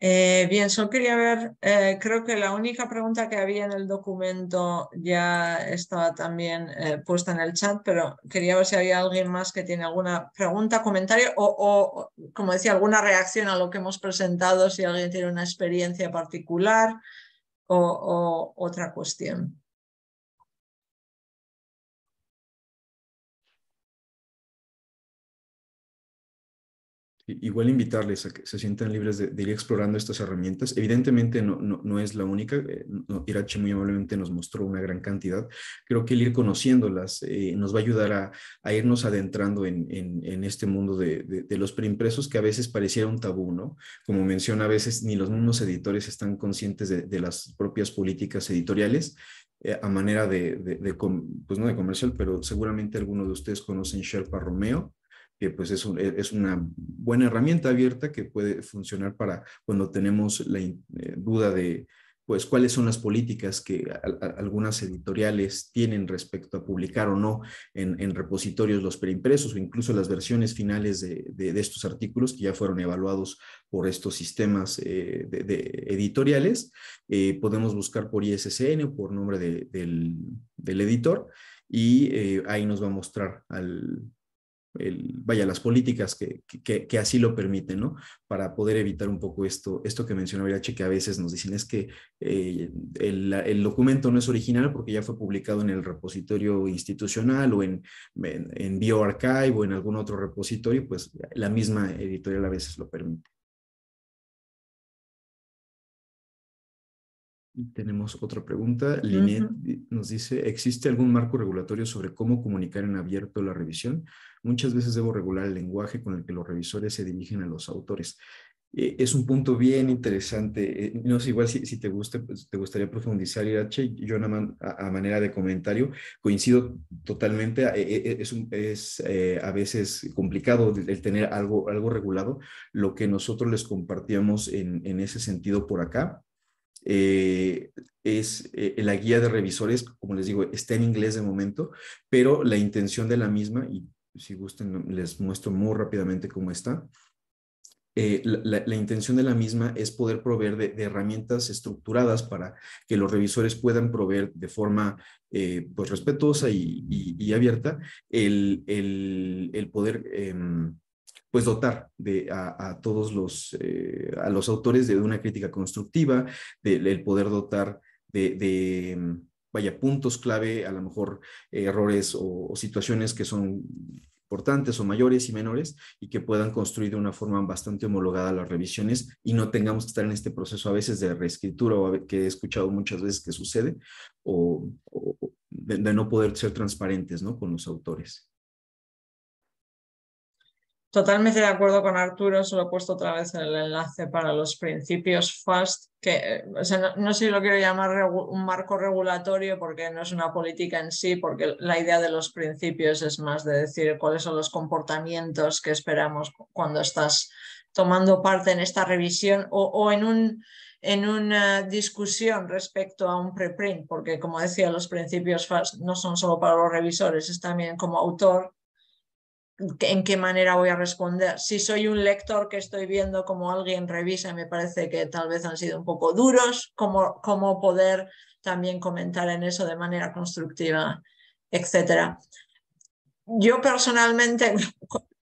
Eh, bien, solo quería ver, eh, creo que la única pregunta que había en el documento ya estaba también eh, puesta en el chat, pero quería ver si había alguien más que tiene alguna pregunta, comentario o, como decía, alguna reacción a lo que hemos presentado, si alguien tiene una experiencia particular o otra cuestión. Igual invitarles a que se sientan libres de, ir explorando estas herramientas. Evidentemente no, no, es la única, eh, Irache muy amablemente nos mostró una gran cantidad. Creo que el ir conociéndolas eh, nos va a ayudar a, a irnos adentrando en, en, este mundo de, de, los preimpresos que a veces pareciera un tabú, ¿no? Como menciona, a veces ni los mismos editores están conscientes de, las propias políticas editoriales. Eh, a manera de, pues no de comercial, pero seguramente algunos de ustedes conocen Sherpa Romeo, que pues es, e, es, una buena herramienta abierta que puede funcionar para cuando tenemos la eh, duda de pues cuáles son las políticas que algunas editoriales tienen respecto a publicar o no en, en, repositorios los preimpresos o incluso las versiones finales de, de, estos artículos que ya fueron evaluados por estos sistemas eh, de, editoriales. Eh, podemos buscar por ISSN o por nombre del, del, editor y ahí nos va a mostrar al, vaya, las políticas que, que, así lo permiten, ¿no? Para poder evitar un poco esto, esto que mencionó Irache, que a veces nos dicen es que eh, el, el, documento no es original porque ya fue publicado en el repositorio institucional o en, en, en BioArchive o en algún otro repositorio, pues la misma editorial a veces lo permite. Tenemos otra pregunta. Linet nos dice, ¿existe algún marco regulatorio sobre cómo comunicar en abierto la revisión? Muchas veces debo regular el lenguaje con el que los revisores se dirigen a los autores. Eh, es un punto bien interesante. Eh, no sé, igual si, si te gusta, pues, te gustaría profundizar, Irache. Yo a, manera de comentario coincido totalmente. Eh, es, es a veces complicado el tener algo, algo regulado. Lo que nosotros les compartíamos en, en ese sentido por acá es la guía de revisores, como les digo, está en inglés de momento, pero la intención de la misma, si gusten, les muestro muy rápidamente cómo está, eh, la, intención de la misma es poder proveer de, herramientas estructuradas para que los revisores puedan proveer de forma eh, pues respetuosa y, abierta el, el, poder em, pues dotar de, a, todos los, eh, a los autores de una crítica constructiva, del el poder dotar de, em, vaya, puntos clave, a lo mejor errores o situaciones que son importantes o mayores y menores y que puedan construir de una forma bastante homologada las revisiones y no tengamos que estar en este proceso a veces de reescritura o que he escuchado muchas veces que sucede o, de, no poder ser transparentes ¿no? con los autores. Totalmente de acuerdo con Arturo, solo he puesto otra vez el enlace para los principios FAST, que no, sé si lo quiero llamar un marco regulatorio porque no es una política en sí, porque la idea de los principios es más de decir cuáles son los comportamientos que esperamos cuando estás tomando parte en esta revisión o, en, un, en una discusión respecto a un preprint, porque como decía, los principios FAST no son solo para los revisores, es también como autor en qué manera voy a responder. Si soy un lector que estoy viendo como alguien revisa, me parece que tal vez han sido un poco duros, cómo, cómo poder también comentar en eso de manera constructiva, etc. Yo personalmente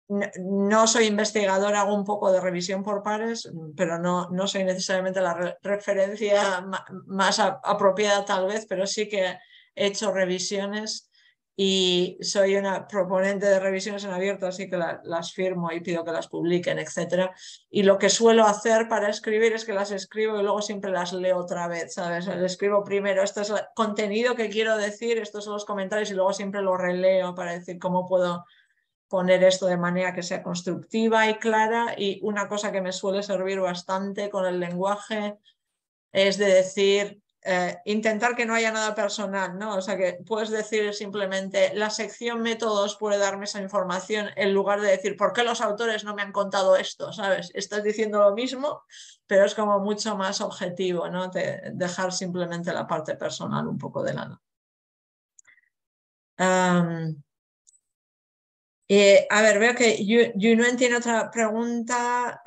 no soy investigadora, hago un poco de revisión por pares, pero no, no soy necesariamente la referencia más apropiada tal vez, pero sí que he hecho revisiones y soy una proponente de revisiones en abierto, así que las firmo y pido que las publiquen, etc. Y lo que suelo hacer para escribir es que las escribo y luego siempre las leo otra vez, ¿sabes? Le escribo primero, esto es el contenido que quiero decir, estos son los comentarios y luego siempre lo releo para decir cómo puedo poner esto de manera que sea constructiva y clara. Y una cosa que me suele servir bastante con el lenguaje es de decir, eh, intentar que no haya nada personal, ¿no? O sea, que puedes decir simplemente, la sección métodos puede darme esa información en lugar de decir, ¿por qué los autores no me han contado esto? ¿Sabes? Estás diciendo lo mismo, pero es como mucho más objetivo, ¿no? dejar simplemente la parte personal un poco de lado. a ver, veo que Yunuen tiene otra pregunta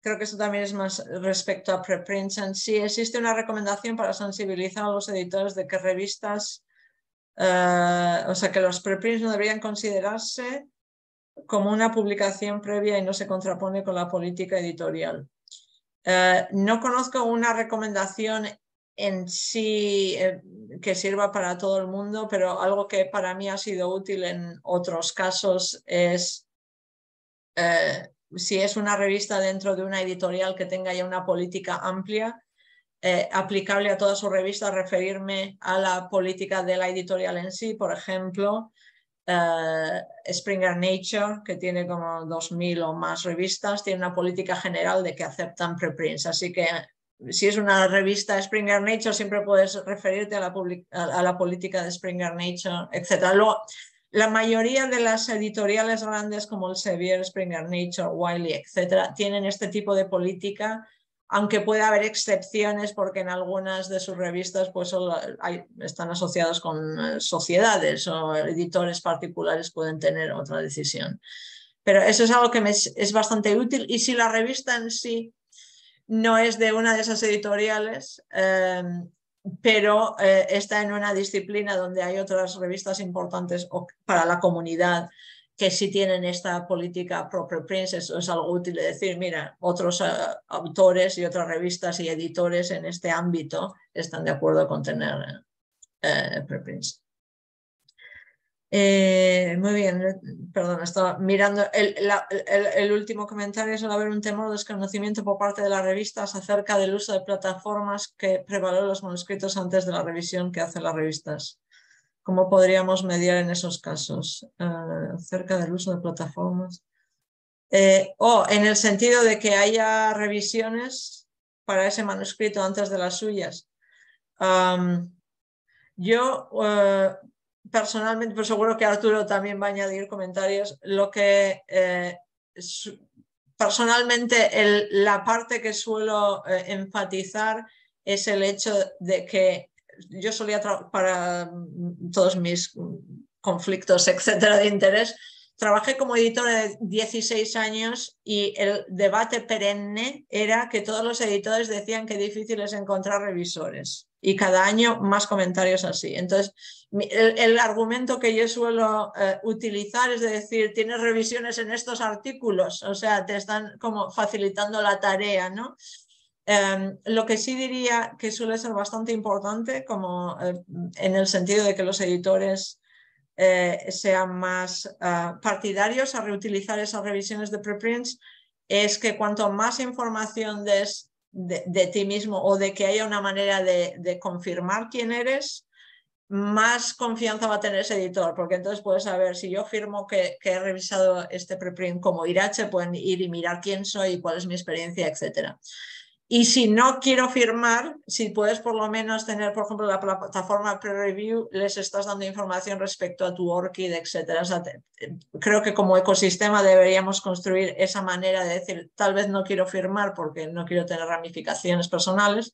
creo que eso también es más respecto a preprints en sí. Existe una recomendación para sensibilizar a los editores de que revistas, eh, o sea, que los preprints no deberían considerarse como una publicación previa y no se contrapone con la política editorial. Eh, no conozco una recomendación en sí eh, que sirva para todo el mundo, pero algo que para mí ha sido útil en otros casos es si es una revista dentro de una editorial que tenga ya una política amplia, eh, aplicable a toda su revista, referirme a la política de la editorial en sí, por ejemplo, eh, Springer Nature, que tiene como 2.000 o más revistas, tiene una política general de que aceptan preprints. Así que si es una revista Springer Nature, siempre puedes referirte a la, a la política de Springer Nature, etc. Luego, la mayoría de las editoriales grandes como el Sevier, Springer Nature, Wiley, etcétera, tienen este tipo de política, aunque puede haber excepciones porque en algunas de sus revistas pues, están asociados con eh, sociedades o editores particulares pueden tener otra decisión. Pero eso es algo que me es, bastante útil y si la revista en sí no es de una de esas editoriales, eh, pero eh, está en una disciplina donde hay otras revistas importantes para la comunidad que sí tienen esta política propia prints, eso es algo útil de decir, mira, otros eh, autores y otras revistas y editores en este ámbito están de acuerdo con tener preprints. Eh, muy bien, eh, perdón, estaba mirando el, último comentario suele haber un temor o desconocimiento por parte de las revistas acerca del uso de plataformas que prevaloran los manuscritos antes de la revisión que hacen las revistas. ¿Cómo podríamos mediar en esos casos? Eh, acerca del uso de plataformas. o en el sentido de que haya revisiones para ese manuscrito antes de las suyas. yo personalmente, pero seguro que Arturo también va a añadir comentarios, lo que eh, personalmente la parte que suelo eh, enfatizar es el hecho de que yo solía para todos mis conflictos, etcétera, de interés, trabajé como editora de 16 años y el debate perenne era que todos los editores decían que difícil es encontrar revisores y cada año más comentarios así. Entonces, el, argumento que yo suelo eh, utilizar es de decir, tienes revisiones en estos artículos, o sea, te están como facilitando la tarea, ¿no? Em, lo que sí diría que suele ser bastante importante, como eh, en el sentido de que los editores eh, sean más partidarios a reutilizar esas revisiones de preprints, es que cuanto más información des de, ti mismo o de que haya una manera de, confirmar quién eres, más confianza va a tener ese editor, porque entonces puedes saber si yo firmo que, he revisado este preprint como Irache, pueden ir y mirar quién soy, cuál es mi experiencia, etcétera. Y si no quiero firmar, si puedes por lo menos tener, por ejemplo, la plataforma pre-review, les estás dando información respecto a tu ORCID, etc. creo que como ecosistema deberíamos construir esa manera de decir, tal vez no quiero firmar porque no quiero tener ramificaciones personales,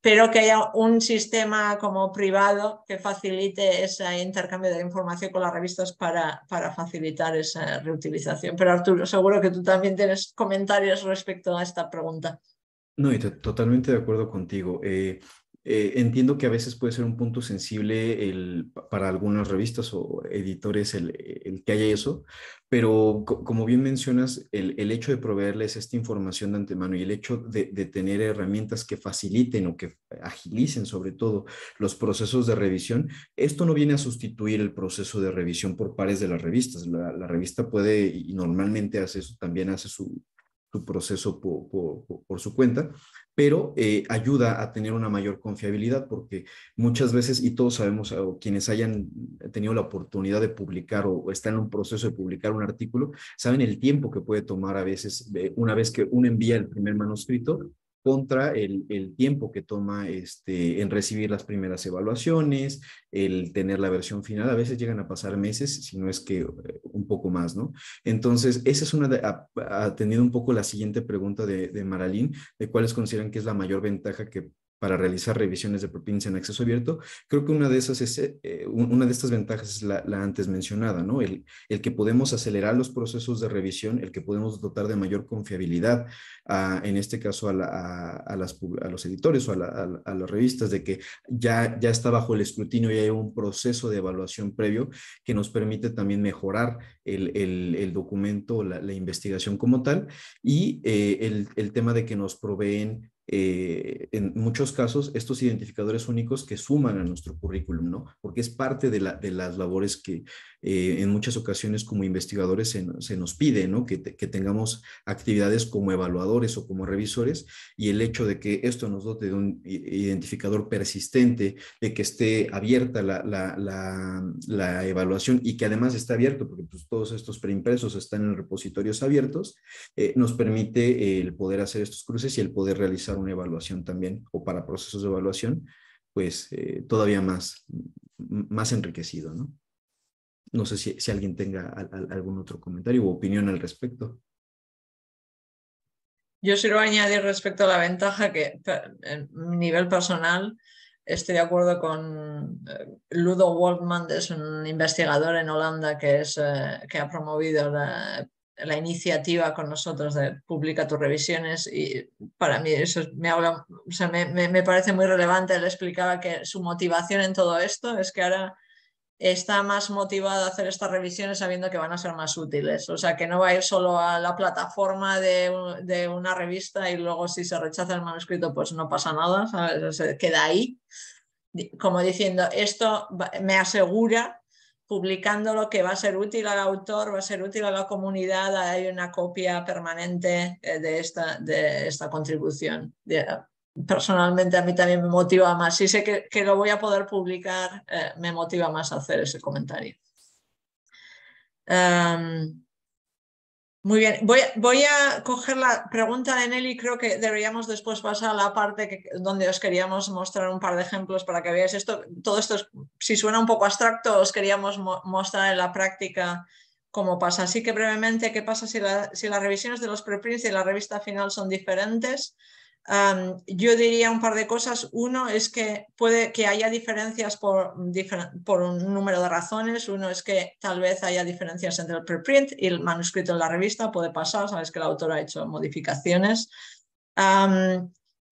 pero que haya un sistema como privado que facilite ese intercambio de información con las revistas para, para facilitar esa reutilización. Pero Arturo, seguro que tú también tienes comentarios respecto a esta pregunta. No, y totalmente de acuerdo contigo. Eh, eh, entiendo que a veces puede ser un punto sensible el, para algunas revistas o editores el, que haya eso, pero como bien mencionas, el, hecho de proveerles esta información de antemano y el hecho de, tener herramientas que faciliten o que agilicen sobre todo los procesos de revisión, esto no viene a sustituir el proceso de revisión por pares de las revistas. La, la revista puede y normalmente hace eso, también hace su, su proceso por, su cuenta, pero eh, ayuda a tener una mayor confiabilidad porque muchas veces, y todos sabemos, o quienes hayan tenido la oportunidad de publicar o, están en un proceso de publicar un artículo, saben el tiempo que puede tomar a veces, eh, una vez que uno envía el primer manuscrito, contra el, el, tiempo que toma este, en recibir las primeras evaluaciones, el tener la versión final, a veces llegan a pasar meses, si no es que eh, un poco más, ¿no? Entonces, esa es una, de, atendiendo un poco la siguiente pregunta de, de Maralín, de cuáles consideran que es la mayor ventaja que para realizar revisiones de propinas en acceso abierto, creo que una de esas es, eh, una de estas ventajas es la, antes mencionada, ¿no? El, el, que podemos acelerar los procesos de revisión, el que podemos dotar de mayor confiabilidad, en este caso a, a, los editores o a, las revistas, de que ya, ya está bajo el escrutinio y hay un proceso de evaluación previo que nos permite también mejorar el, el, documento, la, investigación como tal, y eh, el tema de que nos proveen eh, en muchos casos estos identificadores únicos que suman a nuestro currículum, ¿no? Porque es parte de, la, de las labores que eh, en muchas ocasiones como investigadores se, nos pide, ¿no? Que, tengamos actividades como evaluadores o como revisores y el hecho de que esto nos dote de un identificador persistente, de que esté abierta la, la, evaluación y que además está abierto, porque pues, todos estos preimpresos están en repositorios abiertos, eh, nos permite el poder hacer estos cruces y el poder realizar una evaluación también o para procesos de evaluación, pues eh, todavía más, más enriquecido, ¿no? No sé si, si alguien tenga algún otro comentario o opinión al respecto. Yo quiero añadir respecto a la ventaja que en nivel personal estoy de acuerdo con eh, Ludo Wolfman, es un investigador en Holanda que, es, eh, que ha promovido la la iniciativa con nosotros de publica tus revisiones y para mí eso me, habla, me, parece muy relevante. Él explicaba que su motivación en todo esto es que ahora está más motivado a hacer estas revisiones sabiendo que van a ser más útiles. O sea, que no va a ir solo a la plataforma de, una revista y luego si se rechaza el manuscrito pues no pasa nada, se queda ahí. Como diciendo, esto me asegura publicando lo que va a ser útil al autor, va a ser útil a la comunidad, hay una copia permanente eh, de esta, de esta contribución. Personalmente a mí también me motiva más. Si sé que, lo voy a poder publicar, eh, me motiva más hacer ese comentario. Em, muy bien, voy, a coger la pregunta de Nelly, creo que deberíamos después pasar a la parte donde os queríamos mostrar un par de ejemplos para que veáis esto. Todo esto, si suena un poco abstracto, os queríamos mostrar en la práctica cómo pasa. Así que brevemente, ¿qué pasa si, si las revisiones de los preprints y la revista final son diferentes? Yo diría un par de cosas. Uno es que puede que haya diferencias por, por, un número de razones. Uno es que tal vez haya diferencias entre el preprint y el manuscrito en la revista. Puede pasar, sabes que el autor ha hecho modificaciones.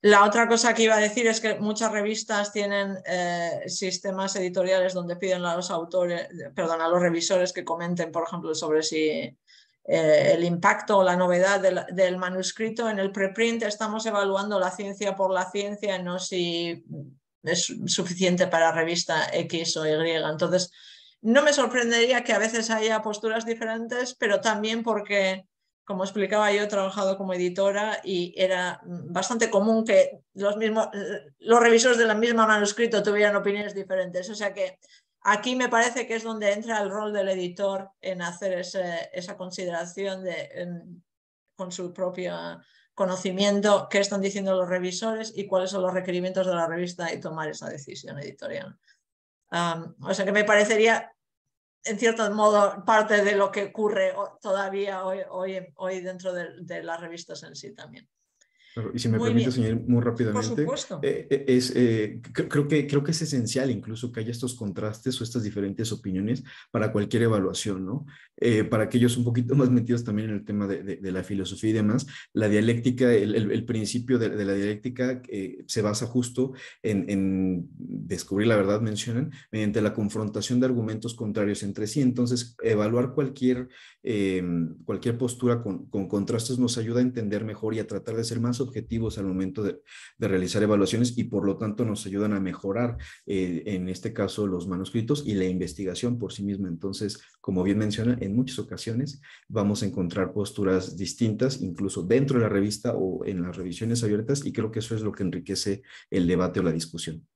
la otra cosa que iba a decir es que muchas revistas tienen eh, sistemas editoriales donde piden a los autores, perdón, a los revisores que comenten, por ejemplo, sobre si eh, el impacto o la novedad del, manuscrito. En el preprint estamos evaluando la ciencia por la ciencia, no si es suficiente para revista X o Y. Entonces, no me sorprendería que a veces haya posturas diferentes, pero también porque, como explicaba, yo he trabajado como editora y era bastante común que los, mismos, los revisores del mismo manuscrito tuvieran opiniones diferentes. O sea que Aquí me parece que es donde entra el rol del editor en hacer esa consideración de, con su propio conocimiento, qué están diciendo los revisores y cuáles son los requerimientos de la revista y tomar esa decisión editorial. o sea que me parecería, en cierto modo, parte de lo que ocurre todavía hoy dentro de las revistas en sí también y si me permite, señor, muy rápidamente, eh, eh, es, eh, creo, que, creo que es esencial incluso que haya estos contrastes o estas diferentes opiniones para cualquier evaluación, ¿no? para aquellos un poquito más metidos también en el tema de, de, la filosofía y demás, la dialéctica, el, el, principio de, de, la dialéctica se basa justo en, en, descubrir la verdad, mencionan, mediante la confrontación de argumentos contrarios entre sí. Entonces, evaluar cualquier, cualquier postura con, con contrastes nos ayuda a entender mejor y a tratar de ser más objetivos al momento de, realizar evaluaciones y por lo tanto nos ayudan a mejorar, eh, en este caso, los manuscritos y la investigación por sí misma. Entonces, como bien menciona, en muchas ocasiones vamos a encontrar posturas distintas, incluso dentro de la revista o en las revisiones abiertas, y creo que eso es lo que enriquece el debate o la discusión.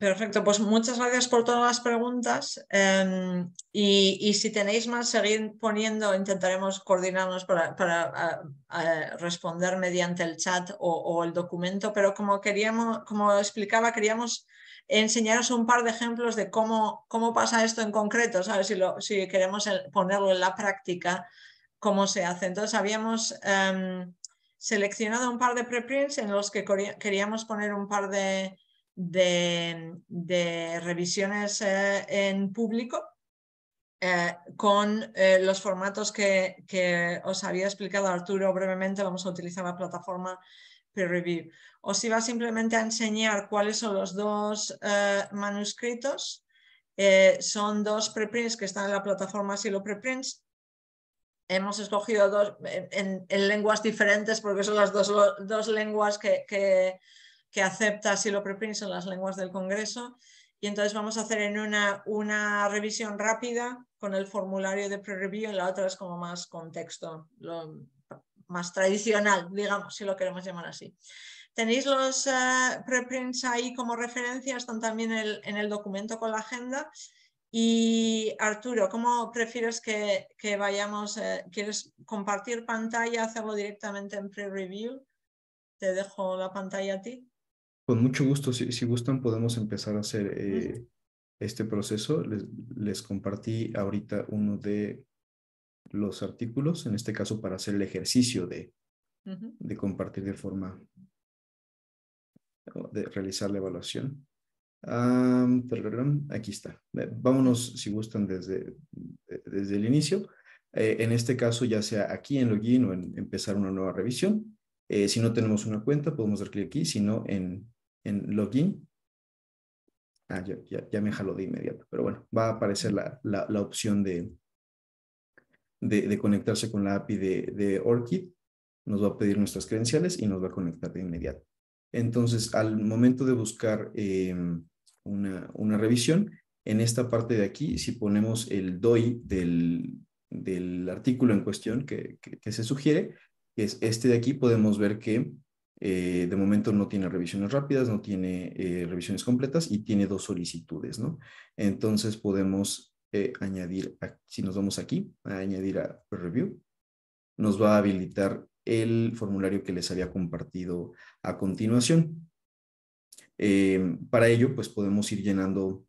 Perfecto, pues muchas gracias por todas las preguntas em, y, si tenéis más, seguir poniendo, intentaremos coordinarnos para, responder mediante el chat o, el documento, pero como queríamos, como explicaba, queríamos enseñaros un par de ejemplos de cómo, cómo pasa esto en concreto, ¿sabes? Si, lo, si queremos ponerlo en la práctica, cómo se hace. Entonces habíamos em, seleccionado un par de preprints en los que queríamos poner un par de de, revisiones eh, en público eh, con eh, los formatos que, os había explicado Arturo brevemente. Vamos a utilizar la plataforma Peer Review. Os iba simplemente a enseñar cuáles son los dos manuscritos. son dos preprints que están en la plataforma Silo Preprints. Hemos escogido dos en, lenguas diferentes porque son las dos, dos lenguas que, que acepta si lo preprints en las lenguas del Congreso. Y entonces vamos a hacer en una, una revisión rápida con el formulario de pre-review y la otra es como más contexto, más tradicional, digamos, si lo queremos llamar así. Tenéis los eh, preprints ahí como referencia, están también en el, documento con la agenda. Y Arturo, ¿cómo prefieres que, que vayamos? Eh, ¿Quieres compartir pantalla, hacerlo directamente en pre-review? Te dejo la pantalla a ti. Con mucho gusto, si, gustan, podemos empezar a hacer eh, este proceso. Les, compartí ahorita uno de los artículos, en este caso para hacer el ejercicio de, de compartir de forma, de realizar la evaluación. aquí está. Vámonos, si gustan, desde, desde el inicio. Eh, en este caso, ya sea aquí en login o en empezar una nueva revisión. Eh, si no tenemos una cuenta, podemos dar clic aquí, si no, en en login. Ah, ya, ya, me jaló de inmediato, pero bueno, va a aparecer la, la, opción de, de, conectarse con la API de, de Orchid. Nos va a pedir nuestras credenciales y nos va a conectar de inmediato. Entonces, al momento de buscar em, una, una, revisión, en esta parte de aquí, si ponemos el DOI del, del artículo en cuestión que, que, que, se sugiere, que es este de aquí, podemos ver que eh, de momento no tiene revisiones rápidas, no tiene eh, revisiones completas y tiene dos solicitudes, ¿no? Entonces podemos eh, añadir, si nos vamos aquí, a añadir a review, nos va a habilitar el formulario que les había compartido a continuación. para ello, pues podemos ir llenando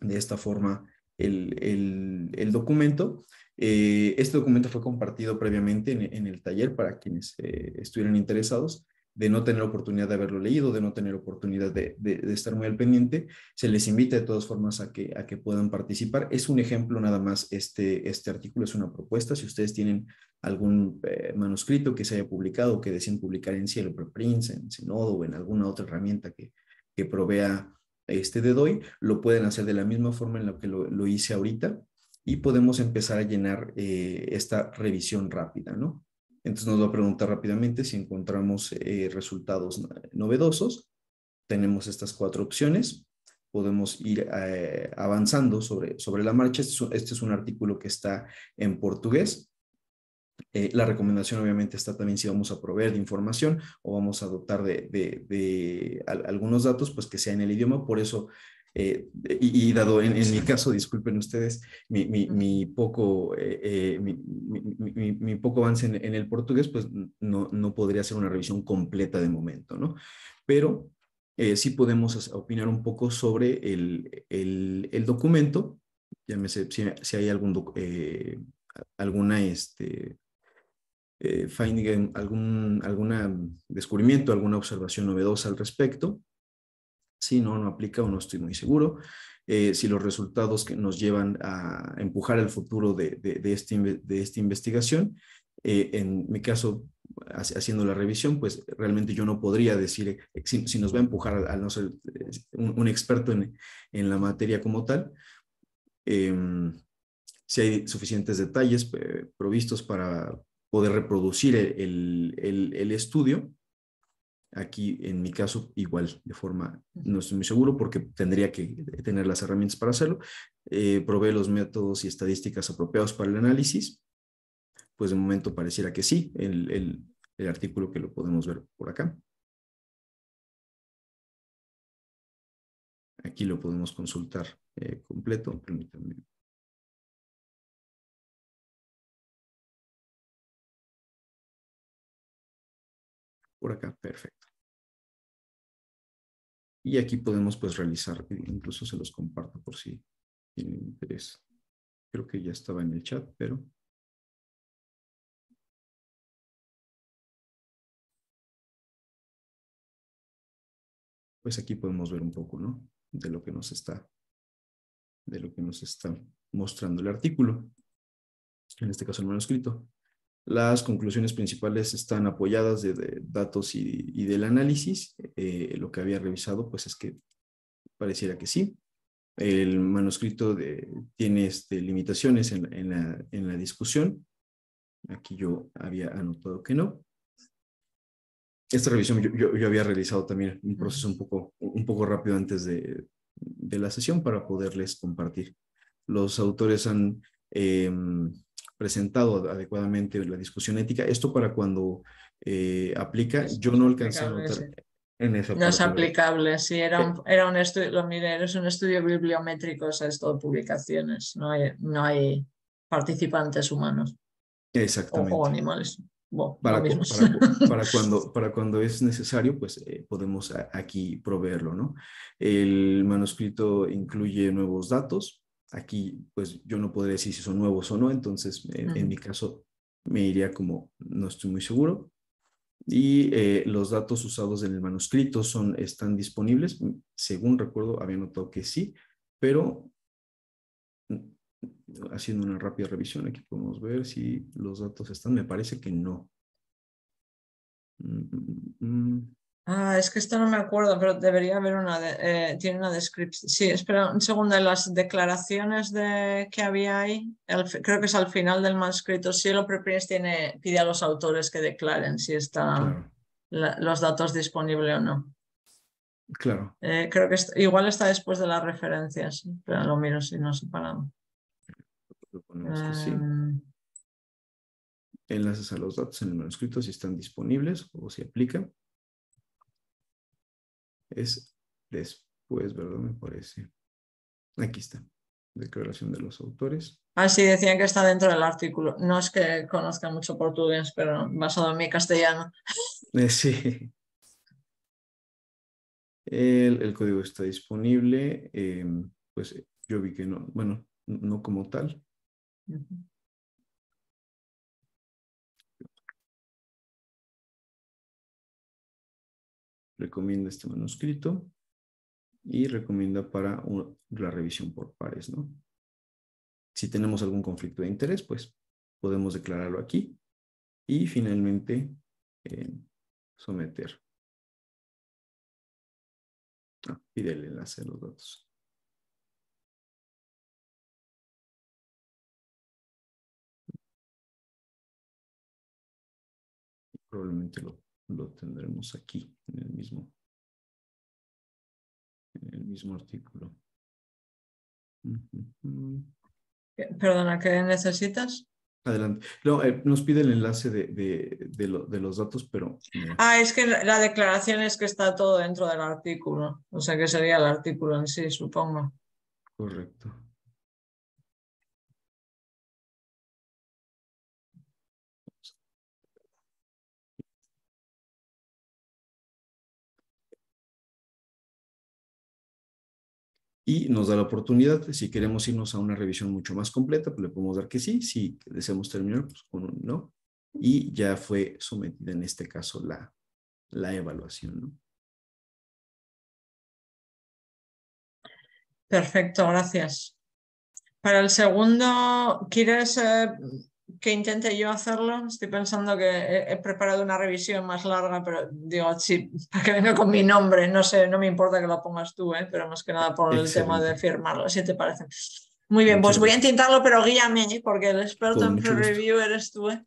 de esta forma el, el, el documento este documento fue compartido previamente en, el taller para quienes estuvieran interesados de no tener oportunidad de haberlo leído, de no tener oportunidad de, estar muy al pendiente, se les invita de todas formas a que, puedan participar. Es un ejemplo nada más, este, este artículo es una propuesta. Si ustedes tienen algún eh, manuscrito que se haya publicado, que deseen publicar en Cielo Preprints, en Senodo o en alguna otra herramienta que, provea este de DOI, lo pueden hacer de la misma forma en la que lo, hice ahorita y podemos empezar a llenar eh, esta revisión rápida, ¿no? Entonces nos va a preguntar rápidamente si encontramos eh, resultados novedosos. Tenemos estas cuatro opciones. Podemos ir eh, avanzando sobre, sobre la marcha. Este, este es, un, artículo que está en portugués. Eh, la recomendación obviamente está también si vamos a proveer de información o vamos a dotar de, de, de algunos datos, pues que sea en el idioma. Por eso eh, y, dado en, mi caso, disculpen ustedes, mi, mi, poco, eh, eh, mi, poco avance en, el portugués, pues no, no podría hacer una revisión completa de momento, ¿no? Pero sí podemos opinar un poco sobre el, el, el documento, llámese si, si hay algún, alguna, este, finding, algún alguna descubrimiento, alguna observación novedosa al respecto, si no, no aplica o no estoy muy seguro. Eh, si los resultados que nos llevan a empujar el futuro de, de, este, de esta investigación. Eh, en mi caso, haciendo la revisión, pues realmente yo no podría decir si, nos va a empujar al no ser un, experto en, en, la materia como tal. Em, si hay suficientes detalles eh, provistos para poder reproducir el, el estudio, Aquí, en mi caso, igual, de forma, no estoy muy seguro porque tendría que tener las herramientas para hacerlo. Eh, provee los métodos y estadísticas apropiados para el análisis. Pues de momento pareciera que sí, el, el, el artículo que lo podemos ver por acá. Aquí lo podemos consultar eh, completo. Permítanme por acá, perfecto. Y aquí podemos pues realizar, incluso se los comparto por si tienen interés. Creo que ya estaba en el chat, pero... Pues aquí podemos ver un poco, ¿no? De lo que nos está, de lo que nos está mostrando el artículo. En este caso el manuscrito. Las conclusiones principales están apoyadas de, datos y, del análisis. Eh, lo que había revisado, pues es que pareciera que sí. El manuscrito tiene este, limitaciones en, la, discusión. Aquí yo había anotado que no. Esta revisión yo, había realizado también un proceso un poco, un poco rápido antes de, la sesión para poderles compartir. Los autores han em, presentado adecuadamente la discusión ética. Esto para cuando eh, aplica, yo no alcancé a notar en esa No es aplicable, sí, era un, era un estudio, lo mire, es un estudio bibliométrico, o sea, es todo publicaciones, no hay, no hay participantes humanos. Exactamente. O, animales. para, para, cuando, para cuando es necesario, pues eh, podemos aquí proveerlo, ¿no? El manuscrito incluye nuevos datos, Aquí, pues yo no podría decir si son nuevos o no, entonces en, mi caso me iría como no estoy muy seguro. Y eh, los datos usados en el manuscrito son, están disponibles. Según recuerdo, había notado que sí, pero mm, haciendo una rápida revisión, aquí podemos ver si los datos están. Me parece que no. Mm, mm, Ah, es que esto no me acuerdo, pero debería haber una, eh, tiene una descripción. Sí, espera un segundo, las declaraciones de, que había ahí, creo que es al final del manuscrito, si el Preprints tiene, pide a los autores que declaren si están los datos disponibles o no. Claro. Eh, creo que igual está después de las referencias, pero lo miro si no separado. Em. Enlaces a los datos en el manuscrito si están disponibles o si aplican es después, ¿verdad? Me parece. Aquí está. Declaración de los autores. Ah, sí, decían que está dentro del artículo. No es que conozca mucho portugués, pero basado en mi castellano. Eh, sí. El, código está disponible. Em, pues yo vi que no, bueno, no como tal. Recomienda este manuscrito y recomienda para la revisión por pares, ¿no? Si tenemos algún conflicto de interés, pues podemos declararlo aquí y finalmente eh, someter. Ah, pide el enlace de los datos. Probablemente lo, lo tendremos aquí en el mismo en el mismo artículo. Perdona, ¿qué necesitas? Adelante. No, eh, nos pide el enlace de, de, de, los datos, pero... Ah, es que la declaración es que está todo dentro del artículo. O sea que sería el artículo en sí, supongo. Correcto. Y nos da la oportunidad, si queremos irnos a una revisión mucho más completa, pues le podemos dar que sí, si deseamos terminar, pues con un no, y ya fue sometida en este caso la, la evaluación. Perfecto, gracias. Para el segundo, ¿quieres eh, que intente yo hacerlo. Estoy pensando que he, preparado una revisión más larga, pero digo, sí, para que venga con mi nombre. No sé, no me importa que lo pongas tú, ¿eh? pero más que nada por el tema de firmarlo, si te parece. Muy bien, pues voy a intentarlo, pero guíame, porque el experto en pre-review eres tú. ¿eh?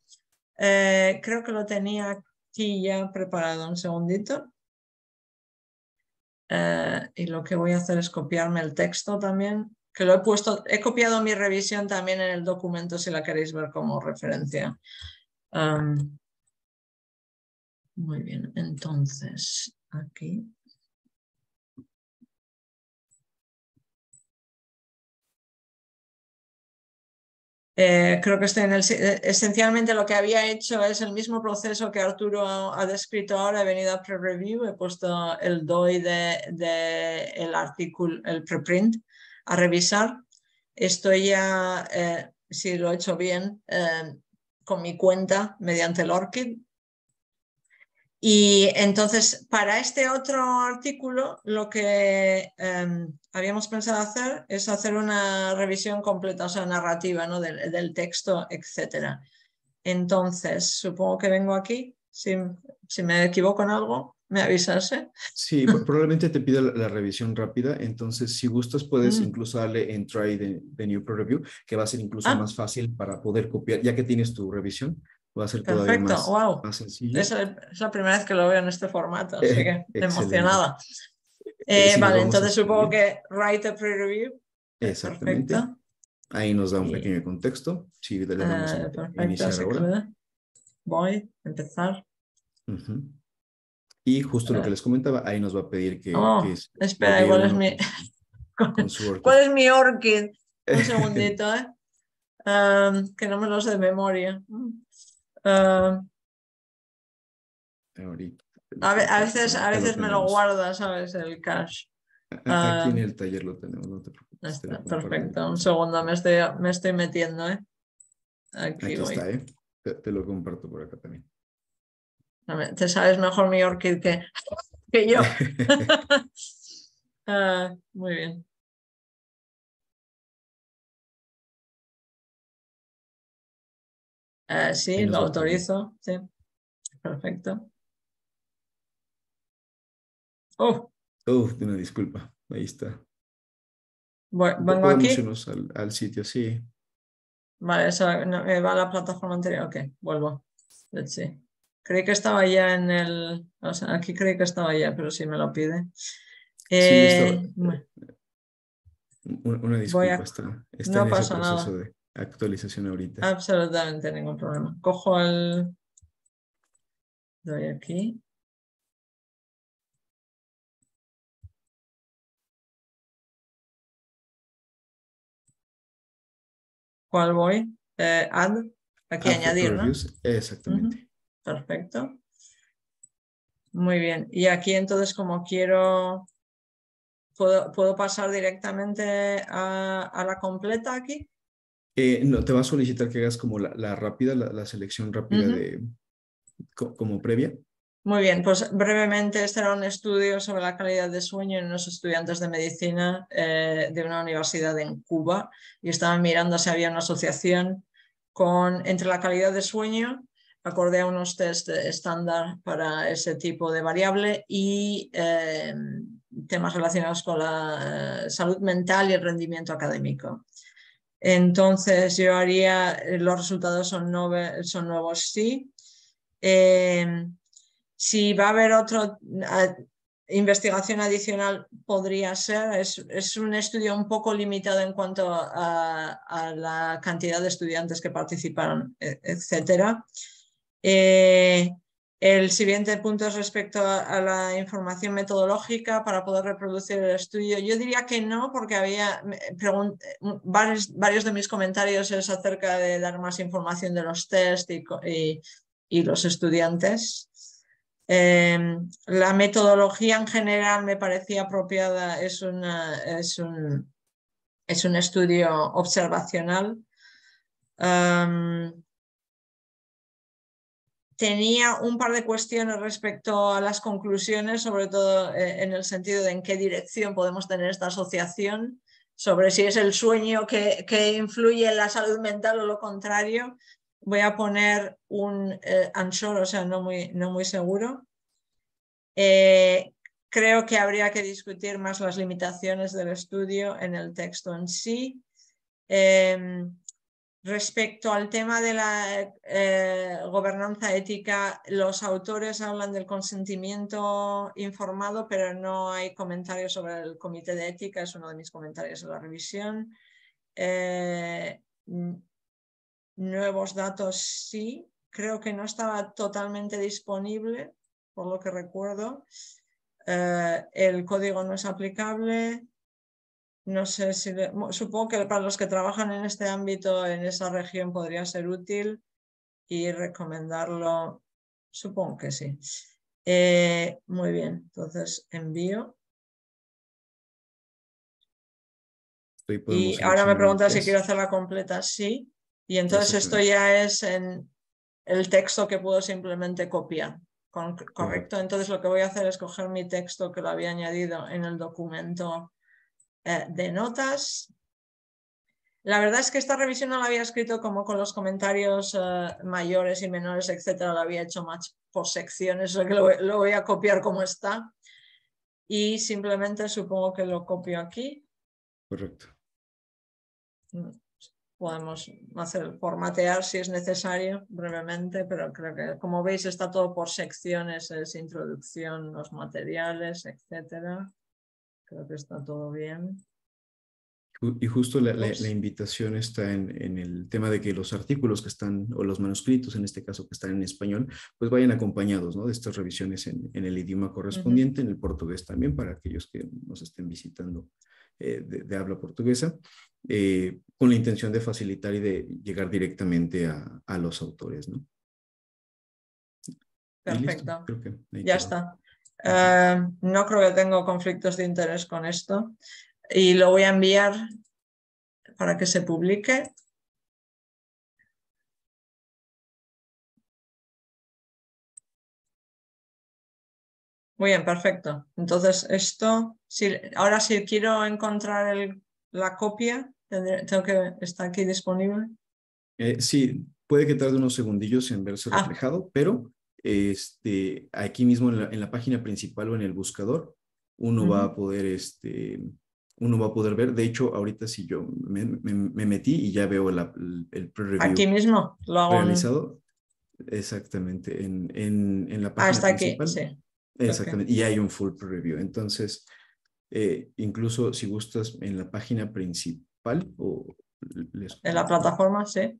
¿eh? creo que lo tenía aquí ya preparado. Un segundito. Eh, y lo que voy a hacer es copiarme el texto también que lo he puesto, he copiado mi revisión también en el documento si la queréis ver como referencia. muy bien, entonces aquí. Eh, creo que estoy en el, eh, esencialmente lo que había hecho es el mismo proceso que Arturo ha, descrito ahora. He venido a pre-review, he puesto el DOI de, de el artículo, el preprint a revisar. Estoy ya, eh, si lo he hecho bien, eh, con mi cuenta mediante el ORCID. Y entonces, para este otro artículo, lo que em, habíamos pensado hacer es hacer una revisión completa, o sea, narrativa ¿no? del, texto, etc. Entonces, supongo que vengo aquí, si, si me equivoco en algo, me avisas, ¿eh? Sí, probablemente te pida la, revisión rápida, entonces si gustas puedes mm. incluso darle en Try the, New Pro Review, que va a ser incluso ah. más fácil para poder copiar, ya que tienes tu revisión, va a ser todavía más, wow. más sencillo. Es, es, la primera vez que lo veo en este formato, así que emocionada. Eh, eh, vale, entonces supongo que Write a Pre-Review. Exactamente. Perfecto. Ahí nos da un pequeño contexto. Sí, le damos a eh, iniciar ahora. Voy a empezar. Y justo lo que les comentaba, ahí nos va a pedir que... Oh, espera, igual es mi... ¿Cuál es mi orchid? Un segundito, ¿eh? que no me lo sé de memoria. a, veces, a veces me lo guarda, ¿sabes? El cache. Aquí en el taller lo tenemos, no te preocupes. perfecto, un segundo, me estoy, me estoy metiendo, ¿eh? Aquí, está, ¿eh? te, lo comparto por acá también. Te sabes mejor mi orchid que, que yo. Ah, muy bien. Ah, sí, lo autorizo. Sí. Perfecto. Oh. Oh, una disculpa. Ahí está. vengo aquí. Al, al, sitio, sí. Vale, eso, me va a la plataforma anterior. Ok, vuelvo. Let's see. Creí que estaba ya en el. O sea, aquí creí que estaba ya, pero sí me lo pide. Eh, una, disculpa, está, está, en ese proceso de actualización ahorita. Absolutamente ningún problema. Cojo el. Doy aquí. ¿Cuál voy? Eh, add. Aquí añadir, ¿no? Exactamente. Perfecto. Muy bien. Y aquí entonces como quiero, ¿puedo, ¿puedo pasar directamente a, la completa aquí? Eh, no, te va a solicitar que hagas como la, rápida, la, selección rápida de como previa. Muy bien, pues brevemente este era un estudio sobre la calidad de sueño en unos estudiantes de medicina eh, de una universidad en Cuba y estaban mirando si había una asociación con, entre la calidad de sueño, acorde a unos test estándar para ese tipo de variable y eh, temas relacionados con la eh, salud mental y el rendimiento académico. Entonces yo haría, los resultados son, son nuevos, sí. Si va a haber otra investigación adicional, podría ser. Es, un estudio un poco limitado en cuanto a, la cantidad de estudiantes que participaron, e, etc. Eh, el siguiente punto es respecto a, la información metodológica para poder reproducir el estudio. Yo diría que no, porque había varios, varios, de mis comentarios es acerca de dar más información de los test y los estudiantes. Em, la metodología en general me parecía apropiada, es, una, es, un, es un, estudio observacional. Tenía un par de cuestiones respecto a las conclusiones, sobre todo eh, en el sentido de en qué dirección podemos tener esta asociación, sobre si es el sueño que, que influye en la salud mental o lo contrario voy a poner un eh, o sea, no muy, no muy seguro. Eh, creo que habría que discutir más las limitaciones del estudio en el texto en sí. Em, respecto al tema de la eh, gobernanza ética, los autores hablan del consentimiento informado, pero no hay comentarios sobre el comité de ética, es uno de mis comentarios en la revisión. Eh, Nuevos datos sí, creo que no estaba totalmente disponible, por lo que recuerdo. Eh, el código no es aplicable. No sé si, supongo que para los que trabajan en este ámbito, en esa región, podría ser útil y recomendarlo. Supongo que sí. Eh, muy bien, entonces envío. Y ahora me pregunta si quiero hacerla completa. Sí. Y entonces esto ya es en el texto que puedo simplemente copiar. correcto. Entonces lo que voy a hacer es coger mi texto que lo había añadido en el documento eh, de notas. La verdad es que esta revisión no la había escrito como con los comentarios eh, mayores y menores, etcétera, lo había hecho más por secciones, lo que lo voy a copiar como está. Y simplemente supongo que lo copio aquí. Correcto. Podemos hacer formatear si es necesario brevemente, pero creo que como veis está todo por secciones, es introducción, los materiales, etcétera. Creo que está todo bien. Y justo la, invitación está en, el tema de que los artículos que están, o los manuscritos en este caso que están en español, pues vayan acompañados ¿no? de estas revisiones en, el idioma correspondiente, en el portugués también, para aquellos que nos estén visitando eh, de, habla portuguesa, eh, con la intención de facilitar y de llegar directamente a, los autores. ¿no? Perfecto. ya está. Eh, no creo que tengo conflictos de interés con esto y lo voy a enviar para que se publique. Muy bien, perfecto. Entonces, esto, si, ahora si quiero encontrar la copia, tengo que estar aquí disponible. Eh, sí, puede que tarde unos segundillos en verse ah. reflejado, pero este, aquí mismo en la, página principal o en el buscador, uno va a poder, este, uno va a poder ver. De hecho, ahorita si yo me, metí y ya veo el pre-review. Aquí mismo lo hago. Realizado. Exactamente, en, en, la página Hasta principal. aquí, sí. Exactamente, y hay un full preview. Entonces, eh, incluso si gustas en la página principal o... en la plataforma, sí.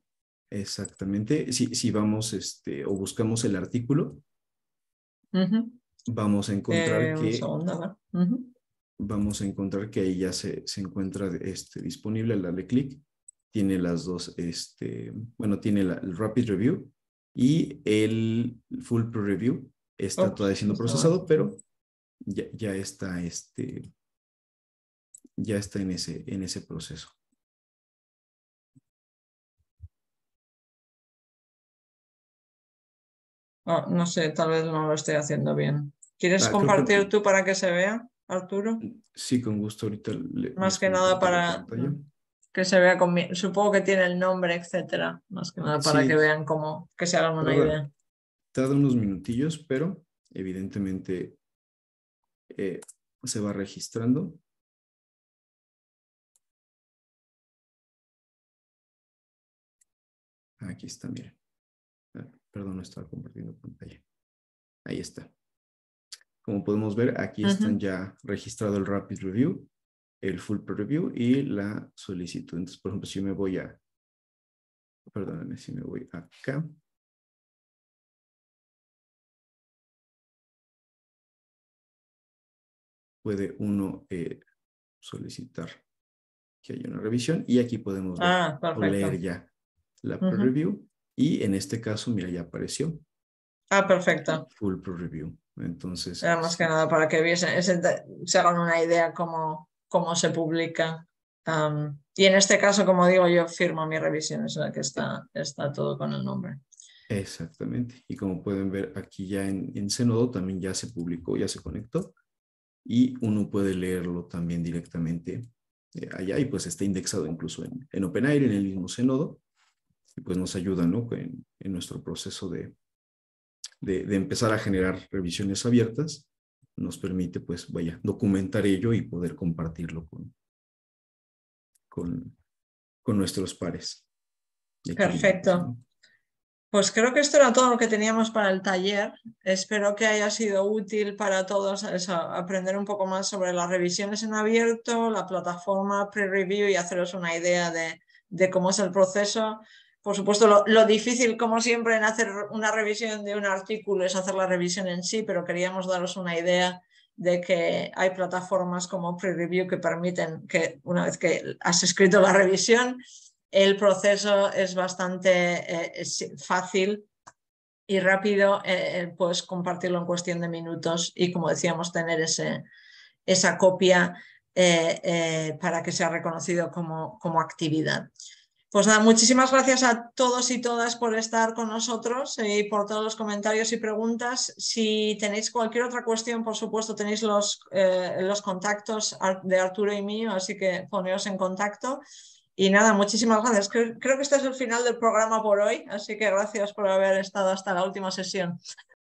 Exactamente. Si, si vamos este, o buscamos el artículo, vamos a encontrar eh, que... Vamos a encontrar que ahí ya se, se encuentra este, disponible al darle clic. Tiene las dos, este, bueno, tiene el Rapid Review y el Full Pre-Review está todavía siendo procesado, pero ya, ya, está este, ya está en ese, en ese proceso. Oh, no sé, tal vez no lo estoy haciendo bien. ¿Quieres ah, compartir tú para que se vea, Arturo? Sí, con gusto ahorita. Más que nada para que se vea con supongo que tiene el nombre, etcétera, más que nada para que vean cómo, que se hagan una idea. Tarda unos minutillos, pero evidentemente eh, se va registrando. Aquí está, miren. Perdón, no estaba compartiendo pantalla. Ahí está. Como podemos ver, aquí están ya registrado el Rapid Review, el Full Preview y la solicitud. Entonces, por ejemplo, si me voy a, perdónenme, si me voy acá. Puede uno eh, solicitar que haya una revisión y aquí podemos ah, leer ya la pre-review y en este caso, mira, ya apareció. Ah, perfecto. Full pre-review. Entonces. Era más que nada para que viesen, se hagan una idea cómo, cómo se publica. y en este caso, como digo, yo firmo mi revisión, es la que está, está todo con el nombre. Exactamente. Y como pueden ver aquí ya en, en Zenodo también ya se publicó, ya se conectó. Y uno puede leerlo también directamente eh, allá y pues está indexado incluso en, en OpenAir, en el mismo Zenodo y pues nos ayuda ¿no? en, nuestro proceso de, de, empezar a generar revisiones abiertas, nos permite pues vaya, documentar ello y poder compartirlo con, con, con nuestros pares. Perfecto. Pues creo que esto era todo lo que teníamos para el taller. Espero que haya sido útil para todos aprender un poco más sobre las revisiones en abierto, la plataforma pre-review y haceros una idea de, de, cómo es el proceso. Por supuesto, lo, difícil, como siempre, en hacer una revisión de un artículo es hacer la revisión en sí, pero queríamos daros una idea de que hay plataformas como Pre-Review que permiten que una vez que has escrito la revisión, el proceso es bastante eh, fácil y rápido, eh, eh, puedes compartirlo en cuestión de minutos y, como decíamos, tener ese, esa copia para que sea reconocido como, como actividad. Pues nada, muchísimas gracias a todos y todas por estar con nosotros y por todos los comentarios y preguntas. Si tenéis cualquier otra cuestión, por supuesto, tenéis los, eh, los contactos de Arturo y mío, así que poneos en contacto. Y nada, muchísimas gracias. Creo, creo que este es el final del programa por hoy, así que gracias por haber estado hasta la última sesión.